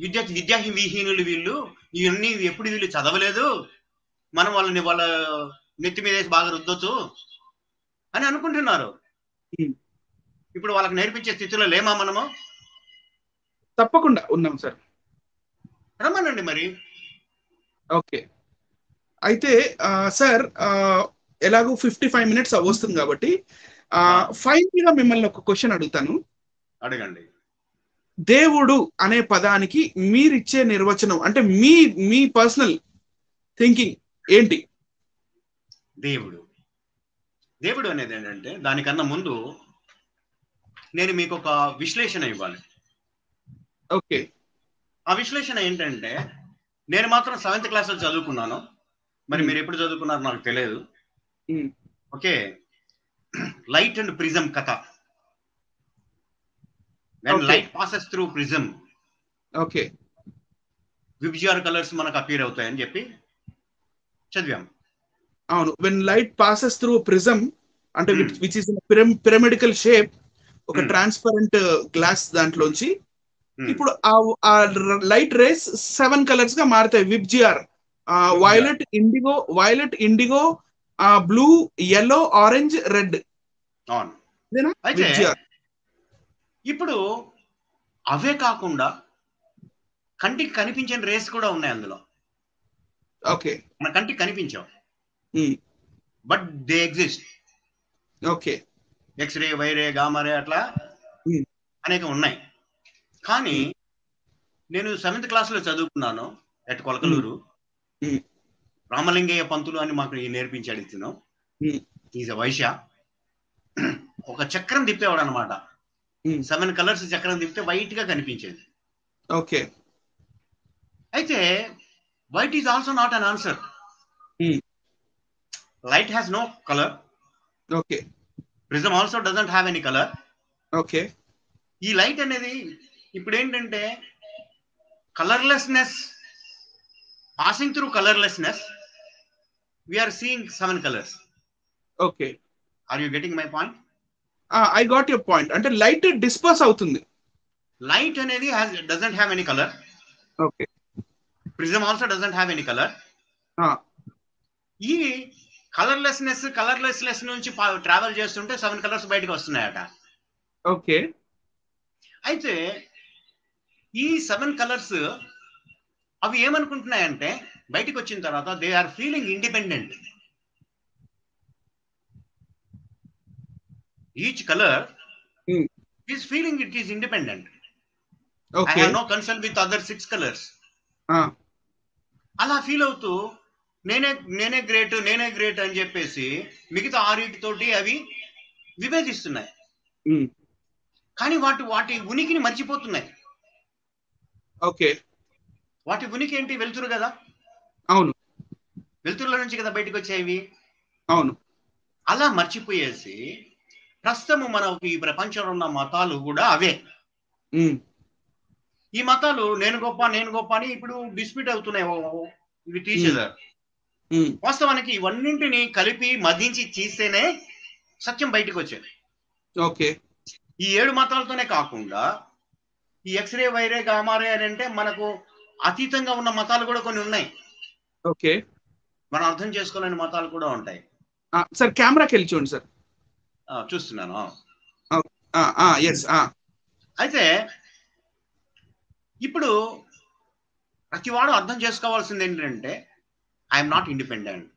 విద్య విద్యా విహీనులు వీళ్ళు ఇవన్నీ ఎప్పుడు వీళ్ళు చదవలేదు? మనం వాళ్ళని వాళ్ళ నెత్తి మీద వేసి బాగా రుద్దొచ్చు అని అనుకుంటున్నారు. ఇప్పుడు వాళ్ళకి నేర్పించే స్థితిలో లేమా మనము? తప్పకుండా ఉన్నాం సార్. రమ్మనండి మరి. ఓకే. అయితే సార్ ఎలాగో ఫిఫ్టీ ఫైవ్ మినిట్స్ వస్తుంది కాబట్టి ఫైనల్గా మిమ్మల్ని ఒక క్వశ్చన్ అడుగుతాను. అడగండి. దేవుడు అనే పదానికి మీరిచ్చే నిర్వచనం అంటే మీ మీ పర్సనల్ థింకింగ్ ఏంటి? దేవుడు. దేవుడు అనేది ఏంటంటే దానికన్నా ముందు నేను మీకు ఒక విశ్లేషణ ఇవ్వాలి. ఓకే. ఆ విశ్లేషణ ఏంటంటే నేను మాత్రం సెవెంత్ క్లాస్లో చదువుకున్నాను. మరి. మీరు ఎప్పుడు చదువుకున్నారు నాకు తెలియదు. ఓకే. లైట్ అండ్ ప్రిజం కథ. When Okay. Light passes through prism okay VIBGYOR colours మనకు అపీర్ అవుతాయని చెప్పి చదివాం. అవును. When light passes through prism అంటే Hmm. Which is pyramidical shape ఒక Hmm. ట్రాన్స్పరెంట్ గ్లాస్ దాంట్లోంచి Hmm. ఇప్పుడు ఆ లైట్ రేస్ సెవెన్ కలర్స్గా మారుతాయి. VIBGYOR violet indigo violet indigo blue yellow orange red అయితే ఇప్పుడు అవే కాకుండా కంటికి కనిపించని రేస్ కూడా ఉన్నాయి అందులో. ఓకే. మన కంటికి కనిపించావు. Hmm. But they exist okay. X ray Y ray gamma ray అట్లా. అనేక ఉన్నాయి. కానీ నేను సెవెంత్ క్లాస్లో చదువుకున్నాను ఎట్ కొలకలూరు. రామలింగయ్య పంతులు అని మాకు నేర్పించాడు ఇతను. ఈజ్ వైశ్య. ఒక చక్రం తిప్పేవాడు అనమాట. సెవెన్ కలర్స్ చక్రం తిప్పితే వైట్గా కనిపించేది. ఓకే అయితే white is also not an answer Hmm. Light has no colour okay prism also doesn't have any colour okay ఈ లైట్ అనేది ఇప్పుడు ఏంటంటే colourlessness passing through colourlessness we are seeing seven colours okay are you getting my point I got your point అంటే light disperse అవుతుంది. Light అనేది doesn't have any colour okay prism also doesn't have any colour. ఈ colourlessness colourlessness నుంచి travel చేస్తుంటే seven colours బయటకు వస్తున్నాయట. Okay అయితే ఈ సెవెన్ కలర్స్ అవి ఏమనుకుంటున్నాయంటే బయటికి వచ్చిన తర్వాత they are feeling independent each colour. Is feeling it is independent have no concern with other six colours Ah. అలా ఫీల్ అవుతూ నేనే నేనే గ్రేట్ నేనే గ్రేట్ అని చెప్పేసి మిగతా ఆరింటితోటి అవి విభేదిస్తున్నాయి. Hmm. కానీ వాటి వాటి ఉనికిని మర్చిపోతున్నాయి. ఓకే వాటి ఉనికి ఏంటి వెళ్తురు కదా? అవును. వెలుతురుల నుంచి కదా బయటకు వచ్చేవి? అవును. అలా మర్చిపోయేసి ప్రస్తుతము మన ఈ ప్రపంచంలో ఉన్న మతాలు కూడా అవే. ఈ మతాలు నేను గొప్ప నేను గొప్ప అని ఇప్పుడు డిస్ప్యూట్ అవుతున్నాయి. ఇవి Hmm. వాస్తవానికి ఇవన్నింటిని కలిపి మదించి తీస్తేనే సత్యం బయటకు వచ్చేది. ఓకే. ఈ ఏడు మతాలతోనే కాకుండా ఈ ఎక్స్రే వైరే గామారే అని అంటే మనకు అతీతంగా ఉన్న మతాలు కూడా కొన్ని ఉన్నాయి. ఓకే. మనం అర్థం చేసుకోలేని మతాలు కూడా ఉంటాయి. సార్ కెమెరాకి వెళ్ళి చూడండి సార్. చూస్తున్నాను ఎస్ అయితే ఇప్పుడు ప్రతివాడు అర్థం చేసుకోవాల్సింది ఏంటంటే ఐఎమ్ నాట్ ఇండిపెండెంట్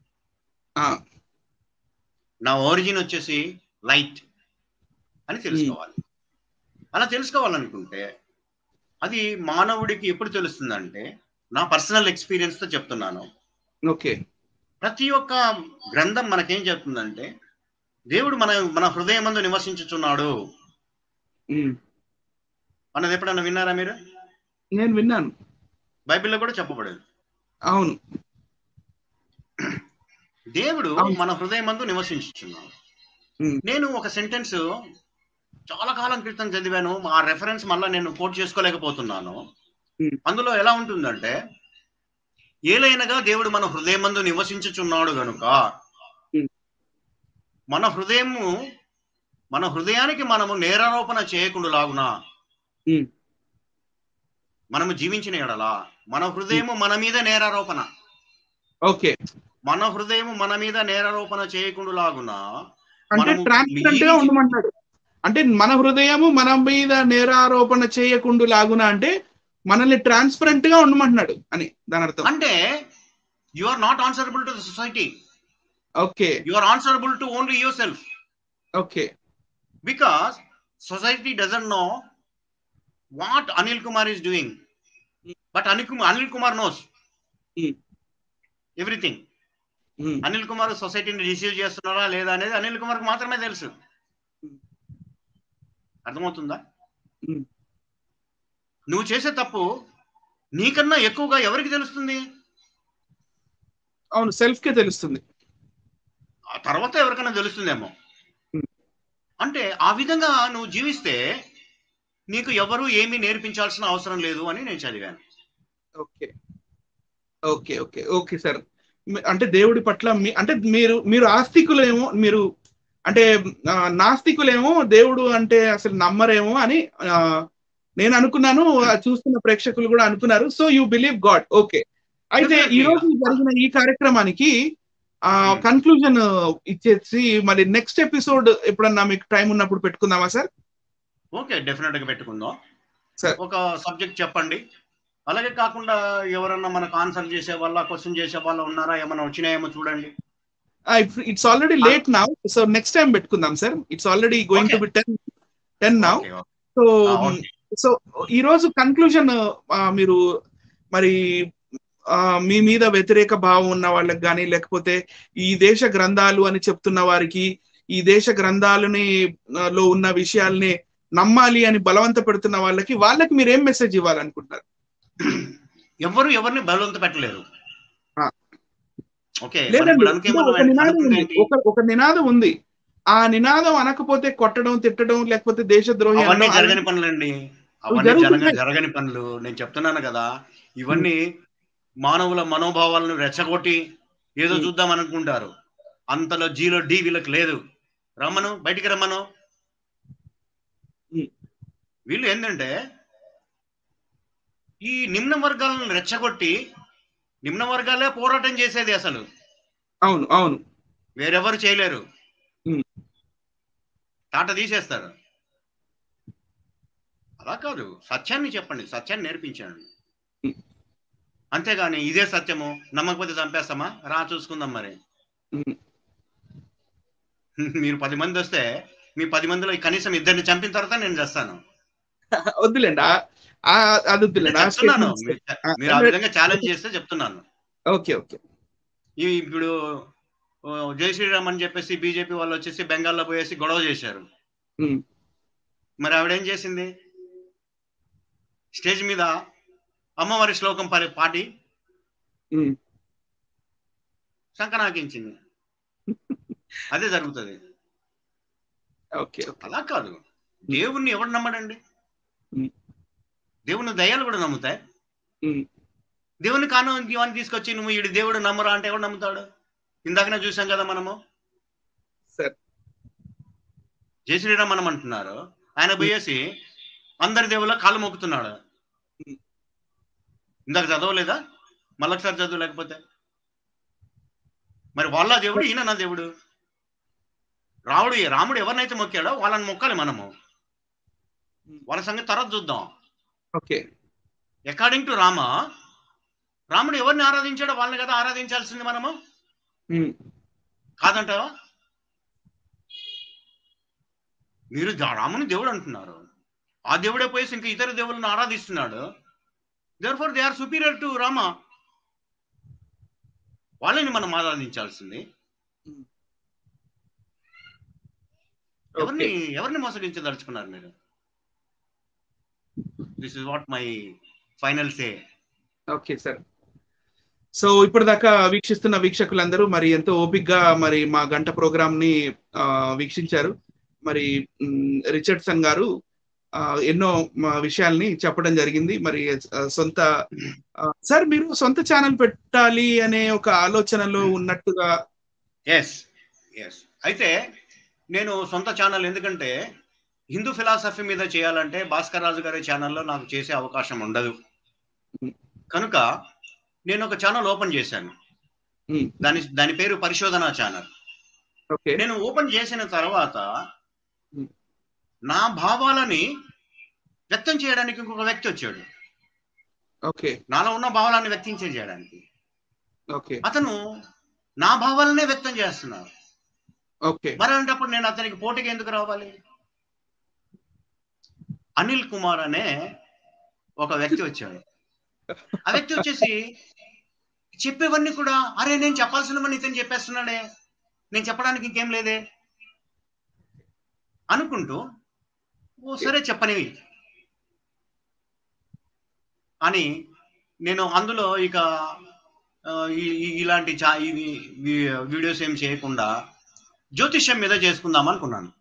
నా ఒరిజిన్ వచ్చేసి లైట్ అని తెలుసుకోవాలి. అలా తెలుసుకోవాలనుకుంటే అది మానవుడికి ఎప్పుడు తెలుస్తుందంటే నా పర్సనల్ ఎక్స్పీరియన్స్తో చెప్తున్నాను. ఓకే. ప్రతి ఒక్క గ్రంథం మనకేం చెప్తుందంటే దేవుడు మన మన హృదయమందు నివసించుచున్నాడు. అన్నది ఎప్పుడన్నా విన్నారా మీరు? నేను విన్నాను. బైబిల్లో కూడా చెప్పబడింది. అవును. దేవుడు. మన హృదయమందు నివసించుచున్నాడు. నేను ఒక సెంటెన్స్ చాలా కాలం క్రితం చదివాను. ఆ రెఫరెన్స్ మళ్ళీ నేను కోట్ చేసుకోలేకపోతున్నాను. అందులో ఎలా ఉంటుందంటే ఏలైనగా దేవుడు మన హృదయమందు నివసించుచున్నాడు గనుక. మన హృదయము మన హృదయానికి మనము నేరారోపణ చేయకుండా లాగున. మనము జీవించిన ఎడలా? మన హృదయము మన మీద నేరారోపణ. ఓకే. మన హృదయము మన మీద నేరారోపణ చేయకుండా లాగున అంటే మన హృదయము మన మీద నేరారోపణ చేయకుండా లాగున అంటే మనల్ని ట్రాన్స్పరెంట్గా ఉండమంటున్నాడు అని దాని అర్థం. అంటే you are not answerable to the society okay you are answerable to only yourself okay because society doesn't know what anil kumar is doing but anil kumar, anil kumar knows Hmm. everything ఉమ్, అనిల్ కుమార్ సొసైటీని receive చేస్తున్నారా లేదా అనేది అనిల్ కుమార్ మాత్రమే తెలుసు Hmm. అర్థమవుతుందా Hmm. నువ్వు చేసే తప్పు నీకన్నా ఎక్కువగా ఎవరికి తెలుస్తుంది అవును సెల్ఫ్ కే తెలుస్తుంది ఆ తర్వాత ఎవరికైనా తెలుస్తుందేమో. అంటే ఆ విధంగా నువ్వు జీవిస్తే నీకు ఎవరు ఏమీ నేర్పించాల్సిన అవసరం లేదు అని నేను చదివాను. Okay. Okay okay okay sir. అంటే దేవుడి పట్ల మీ అంటే మీరు మీరు ఆస్తికులేమో మీరు అంటే నాస్తికులేమో దేవుడు అంటే అసలు నమ్మరేమో అని నేను అనుకున్నాను. చూస్తున్న ప్రేక్షకులు కూడా అనుకున్నారు. So you believe God. Okay. అయితే. ఈ రోజు జరిగిన ఈ కార్యక్రమానికి ఆ Hmm. కన్క్లూజన్ ఇచ్చేసి మరి నెక్స్ట్ ఎపిసోడ్ ఎప్పుడన్నా మీకు టైం ఉన్నప్పుడు పెట్టుకుందామా సార్ ఓకే డెఫినెట్గా పెట్టుకుందాం సరే. ఒక సబ్జెక్ట్ చెప్పండి అలాగే కాకుండా ఎవరన్నా మనకు ఆన్సర్ చేసే వాళ్ళ క్వశ్చన్ చేసే వాళ్ళ ఉన్నారా ఏమైనా వచ్చినాయేమో చూడండి it's already late now so next time పెట్టుకుందాం sir it's already going to. Be ten ten now. So. So ఈ రోజు కన్క్లూజన్ మీరు మరి మీ మీద వ్యతిరేక భావం ఉన్న వాళ్ళకి కానీ లేకపోతే ఈ దేశ గ్రంథాలు అని చెప్తున్న వారికి ఈ దేశ గ్రంథాలని లో ఉన్న విషయాల్ని నమ్మాలి అని బలవంత పెడుతున్న వాళ్ళకి వాళ్ళకి మీరు ఏం మెసేజ్ ఇవ్వాలనుకుంటున్నారు? ఎవరు ఎవరిని బలవంత మనం ఒక నినాదం ఉంది. ఆ నినాదం అనకపోతే కొట్టడం తిట్టడం లేకపోతే దేశద్రోహి జరగని పనులండి. అవన్నీ జరగని పనులు. నేను చెప్తున్నాను కదా ఇవన్నీ మానవుల మనోభావాలను రెచ్చగొట్టి ఏదో. చూద్దాం అనుకుంటారు. అంతలో జీలో డి వీళ్ళకి లేదు. రమ్మను బయటికి రమ్మను. వీళ్ళు ఏంటంటే ఈ నిమ్న వర్గాలను రెచ్చగొట్టి నిమ్న వర్గాలే పోరాటం చేసేది అసలు. అవును అవును. వేరెవరు చేయలేరు. తాట తీసేస్తారు. అలా కాదు. సత్యాన్ని చెప్పండి. సత్యాన్ని నేర్పించండి. అంతేగాని ఇదే సత్యము. నమ్మకపోతే చంపేస్తామా? రా చూసుకుందాం మరి. మీరు పది మంది వస్తే మీ పది మందిలో కనీసం ఇద్దరిని చంపిన తర్వాత నేను చేస్తాను. వద్దులేండి. అది వద్దులేండి. చెప్తున్నాను. మీరు- ఆ, విధంగా ఛాలెంజ్ చేస్తే చెప్తున్నాను. Okay okay. ఈ ఇప్పుడు జై శ్రీరామ్ అని చెప్పేసి బీజేపీ వాళ్ళు వచ్చేసి బెంగాల్లో పోయేసి గొడవ చేశారు. మరి ఆవిడేం చేసింది? స్టేజ్ మీద అమ్మవారి శ్లోకం పరి పాటి. శంకనాకించింది అదే జరుగుతుంది. ఓకే అలా కాదు. దేవుణ్ణి ఎవడు నమ్మడండి. దేవుని దయాలు కూడా నమ్ముతాయి. దేవుని కాను ఇవన్నీ తీసుకొచ్చి నువ్వు ఈడు దేవుడు నమ్మరా అంటే ఎవడు నమ్ముతాడు? ఇందాకనే చూసాం కదా మనము. సరే. జై శ్రీరామ్ మనం అంటున్నారు ఆయన పోయేసి అందరి దేవుళ్ళ కాళ్ళు మొక్కుతున్నాడు. ఇందాక చదవలేదా? మళ్ళొకసారి చదువు లేకపోతే? మరి వాళ్ళ దేవుడు ఈయన నా దేవుడు. రాముడు రాముడు ఎవరినైతే మొక్కాడో వాళ్ళని మొక్కాలి మనము. వాళ్ళ సంగతి తర్వాత చూద్దాం. ఓకే. అకార్డింగ్ టు రామ రాముడు ఎవరిని ఆరాధించాడో వాళ్ళని కదా ఆరాధించాల్సింది మనము? కాదంటావా? మీరు రాముని దేవుడు అంటున్నారు. ఆ దేవుడే పోయేసి ఇంకా ఇతర దేవుళ్ళని ఆరాధిస్తున్నాడు. Therefore they are superior to Rama వాళ్ళని మనం ఆరాధించాల్సింది. ఎవరిని ఎవరిని మోసగించదలుచుకున్నారు మీరు? This is what my final say okay sir so ఇప్పటిదాకా వీక్షిస్తున్న వీక్షకులందరూ మరి ఎంతో ఓపిక్గా మరి మా గంట ప్రోగ్రామ్ని వీక్షించారు. మరి మ్, రిచర్డ్సన్ గారు ఎన్నో విషయాల్ని చెప్పడం జరిగింది. మరి సొంత సార్ మీరు సొంత ఛానల్ పెట్టాలి అనే ఒక ఆలోచనలో ఉన్నట్టుగా ఎస్ ఎస్ అయితే నేను సొంత ఛానల్ ఎందుకంటే హిందూ ఫిలాసఫీ మీద చేయాలంటే భాస్కర్ రాజు గారి ఛానల్లో నాకు చేసే అవకాశం ఉండదు. కనుక నేను ఒక ఛానల్ ఓపెన్ చేశాను. దాని దాని పేరు పరిశోధన ఛానల్. ఓకే. నేను ఓపెన్ చేసిన తర్వాత. నా భావాలని వ్యక్తం చేయడానికి ఇంకొక వ్యక్తి వచ్చాడు. ఓకే నాలో ఉన్న భావాలను వ్యక్తం చేయడానికి. ఓకే అతను నా భావాలనే వ్యక్తం చేస్తున్నారు ఓకే మరి అలాంటప్పుడు నేను అతనికి పోటీకి ఎందుకు రావాలి? అనిల్ కుమార్ అనే ఒక వ్యక్తి వచ్చాడు. ఆ వ్యక్తి వచ్చేసి చెప్పేవన్నీ కూడా అరే నేను చెప్పాల్సినవన్నీ ఇతను చెప్పేస్తున్నాడే. నేను చెప్పడానికి ఇంకేం లేదే. అనుకుంటూ ఓ సరే చెప్పనివి. అని నేను అందులో ఇక ఇలాంటి చా ఇవి వీడియోస్ ఏం చేయకుండా జ్యోతిష్యం మీద చేసుకుందాం అనుకున్నాను.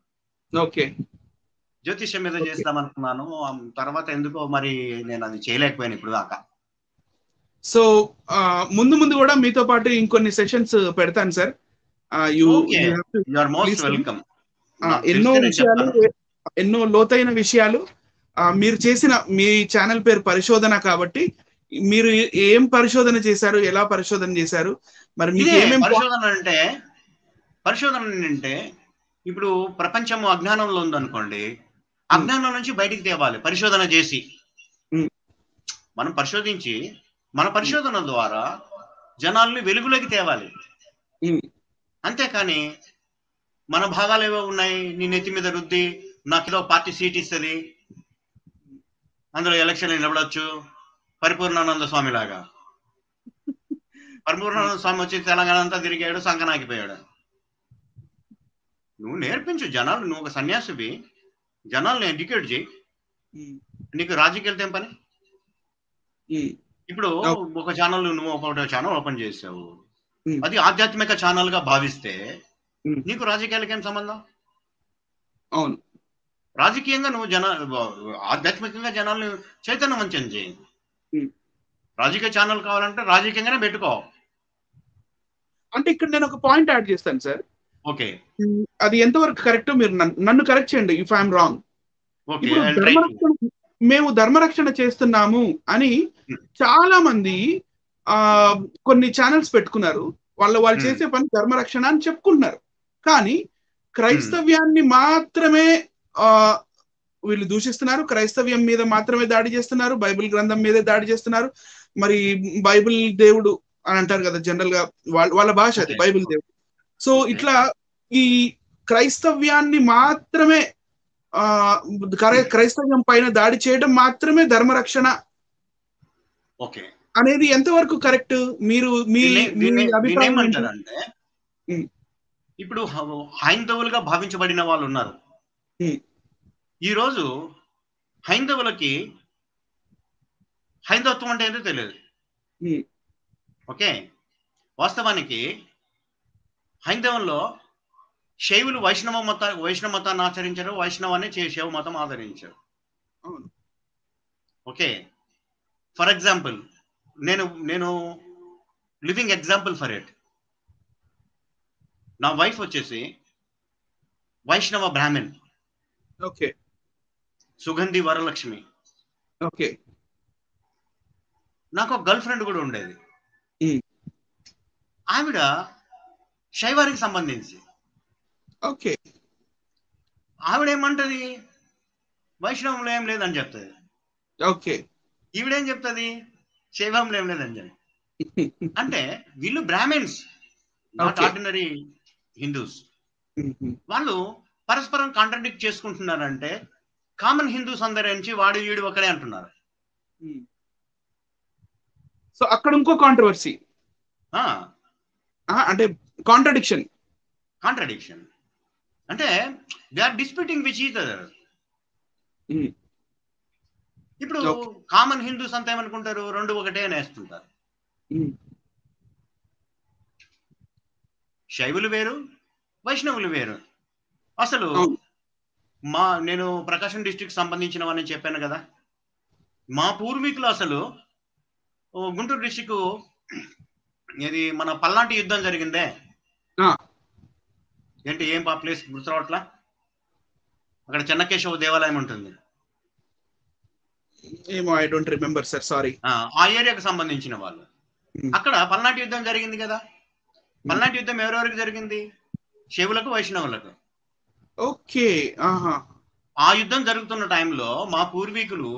ఓకే. జ్యోతిష్యం మీద. చేద్దాం అనుకున్నాను తర్వాత ఎందుకో మరి నేను అది చేయలేకపోయాను ఇప్పుడు దాకా. సో ముందు ముందు కూడా మీతో పాటు ఇంకొన్ని సెషన్స్ పెడతాను sir. You are most. Welcome ఎన్నో విషయాలు ఎన్నో లోతైన విషయాలు మీరు చేసిన మీ ఛానల్ పేరు పరిశోధన కాబట్టి మీరు ఏం పరిశోధన చేశారు ఎలా పరిశోధన చేశారు మరి మీకు ఇదే ఏమేం పరిశోధన అంటే పరిశోధన అంటే ఇప్పుడు ప్రపంచం అజ్ఞానంలో ఉందనుకోండి అజ్ఞానం నుంచి బయటికి తేవాలి పరిశోధన చేసి. మనం పరిశోధించి మన పరిశోధన ద్వారా జనాల్ని వెలుగులోకి తేవాలి. అంతేకాని మన భాగాలు ఏవో ఉన్నాయి నీ నెత్తి మీద రుద్ది నాకు ఏదో పార్టీ సీట్ ఇస్తుంది. అందులో ఎలక్షన్ నిలబడొచ్చు. పరిపూర్ణానంద స్వామి లాగా. పరిపూర్ణానంద స్వామి వచ్చి తెలంగాణ అంతా తిరిగాడు సంకనాకిపోయాడు నువ్వు నేర్పించు జనాలు నువ్వు ఒక సన్యాసివి. జనాల్ని ఎడ్యుకేట్ చేయి. నీకు రాజకీయాలతో ఏం పని? ఇప్పుడు. ఒక ఛానల్ నువ్వు ఒక ఛానల్ ఓపెన్ చేసావు. అది ఆధ్యాత్మిక ఛానల్గా భావిస్తే. నీకు రాజకీయాలకి ఏం సంబంధం? అవును. రాజకీయంగా నువ్వు జన ఆధ్యాత్మికంగా జనాల్ని చైతన్యవంతం చేయి. రాజకీయ ఛానల్ కావాలంటే రాజకీయంగానే పెట్టుకో. అంటే ఇక్కడ నేను ఒక పాయింట్ యాడ్ చేస్తాను సార్. ఓకే. అది ఎంతవరకు కరెక్ట్ మీరు నన్ను- కరెక్ట్ చేయండి ఇఫ్ ఐఎమ్ రాంగ్. మేము ధర్మరక్షణ చేస్తున్నాము అని. చాలా మంది ఆ కొన్ని ఛానల్స్ పెట్టుకున్నారు. వాళ్ళు వాళ్ళు. చేసే పని ధర్మరక్షణ అని చెప్పుకుంటున్నారు. కానీ క్రైస్తవ్యాన్ని మాత్రమే వీళ్ళు దూషిస్తున్నారు. క్రైస్తవ్యం మీద మాత్రమే దాడి చేస్తున్నారు. బైబిల్ గ్రంథం మీదే దాడి చేస్తున్నారు. మరి బైబిల్ దేవుడు అని అంటారు కదా జనరల్గా వాళ్ళ వాళ్ళ భాష అది. బైబిల్ దేవుడు. సో ఇట్లా ఈ క్రైస్తవ్యాన్ని మాత్రమే ఆ క్రై- క్రైస్తవ్యం పైన దాడి చేయడం మాత్రమే ధర్మరక్షణ ఓకే. అనేది ఎంతవరకు కరెక్ట్? మీరు మీ అభిప్రాయం. ఇప్పుడు హైందవులుగా భావించబడిన వాళ్ళు ఉన్నారు. Hmm. ఈ రోజు హైందవులకి హైందవత్వం అంటే ఏంటో తెలియదు. ఓకే వాస్తవానికి హైందవంలో శైవులు వైష్ణవ మత వైష్ణవ మతాన్ని ఆచరించారు వైష్ణవాన్ని శైవ మతం ఆదరించారు. ఓకే ఫర్ ఎగ్జాంపుల్ నేను నేను లివింగ్ ఎగ్జాంపుల్ ఫర్ ఇట్ నా వైఫ్ వచ్చేసి వైష్ణవ బ్రాహ్మణ్ ఓకే. సుగంధి వరలక్ష్మి. ఓకే. నాకు ఒక గర్ల్ ఫ్రెండ్ కూడా ఉండేది. ఆవిడ శైవానికి సంబంధించి. ఓకే. ఆవిడ ఏమంటది వైష్ణవంలో ఏం లేదని చెప్తుంది. ఓకే. ఈవిడేం చెప్తుంది? శైవంలో ఏం లేదని చెప్పి. అంటే వీళ్ళు బ్రాహ్మిన్స్ నాట్. Ordinary Hindus. వాళ్ళు పరస్పరం కాంట్రడిక్ట్ చేసుకుంటున్నారంటే కామన్ హిందూస్ అందరి నుంచి వాడు వీడు ఒకడే అంటున్నారు. సో అక్కడ ఇంకో కాంట్రవర్సీ అంటే కాంట్రడిక్షన్ కాంట్రడిక్షన్ అంటే they are disputing which each other Hmm. ఇప్పుడు. కామన్ హిందూస్ అంతా ఏమనుకుంటారు? రెండు ఒకటే అనేస్తుంటారు. శైవులు వేరు వైష్ణవులు వేరు. అసలు. మా నేను ప్రకాశం డిస్టిక్ సంబంధించిన వాడిని చెప్పాను కదా. మా పూర్వీకులు అసలు గుంటూరు డిస్టిక్ ఇది మన పల్నాటి యుద్ధం జరిగిందే. ఏంటి ఏం పా ప్లేస్ గుర్తురావట్లా? అక్కడ చెన్నకేశవ దేవాలయం ఉంటుంది. ఏమో I don't remember sir sorry ఆ, ఏరియాకు సంబంధించిన వాళ్ళు. అక్కడ పల్నాటి యుద్ధం జరిగింది కదా. పల్నాటి యుద్ధం ఎవరెవరికి జరిగింది? శివులకు వైష్ణవులకు. ఓకే ఆ యుద్ధం జరుగుతున్న టైంలో మా పూర్వీకులు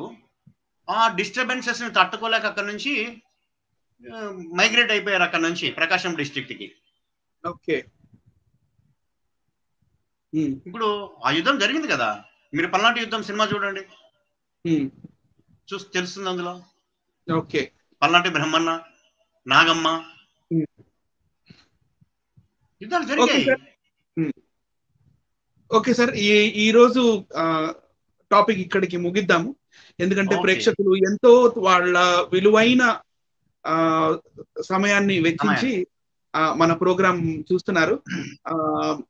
ఆ డిస్టర్బెన్సెస్ని తట్టుకోలేక అక్కడ నుంచి మైగ్రేట్ అయిపోయారు అక్కడ నుంచి ప్రకాశం డిస్ట్రిక్ట్కి. ఓకే. ఇప్పుడు ఆ యుద్ధం జరిగింది కదా. మీరు పల్నాటి యుద్ధం సినిమా చూడండి. చూసి తెలుస్తుంది అందులో. ఓకే. పల్నాటి బ్రహ్మన్న నాగమ్మ. యుద్ధాలు జరిగాయి. ఓకే సార్ ఈ ఈ రోజు టాపిక్ ఇక్కడికి ముగిద్దాము. ఎందుకంటే. ప్రేక్షకులు ఎంతో వాళ్ళ విలువైన సమయాన్ని వెచ్చించి మన ప్రోగ్రామ్ చూస్తున్నారు.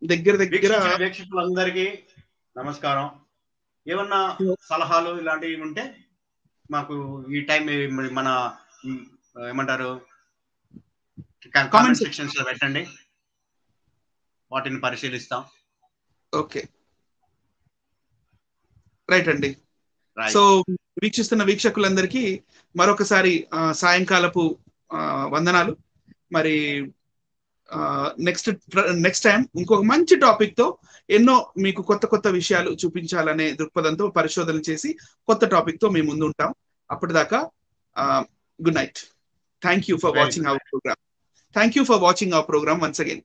దగ్గర దగ్గర వీక్షించిన వీక్షకులందరికీ నమస్కారం. ఏమన్నా సలహాలు ఇలాంటివి ఉంటే మాకు ఈ టైం మన ఏమంటారు కామెంట్ సెక్షన్స్లో పెట్టండి. వాటిని పరిశీలిస్తాం. ఓకే. రైట్ అండి. సో వీక్షిస్తున్న వీక్షకులందరికీ మరొకసారి సాయంకాలపు వందనాలు. మరి నెక్స్ట్ నెక్స్ట్ టైం ఇంకొక మంచి టాపిక్తో ఎన్నో మీకు కొత్త కొత్త విషయాలు చూపించాలనే దృక్పథంతో పరిశోధన చేసి కొత్త టాపిక్తో మేము ముందు ఉంటాం అప్పటిదాకా good night thank you for watching our program thank you for watching our program once again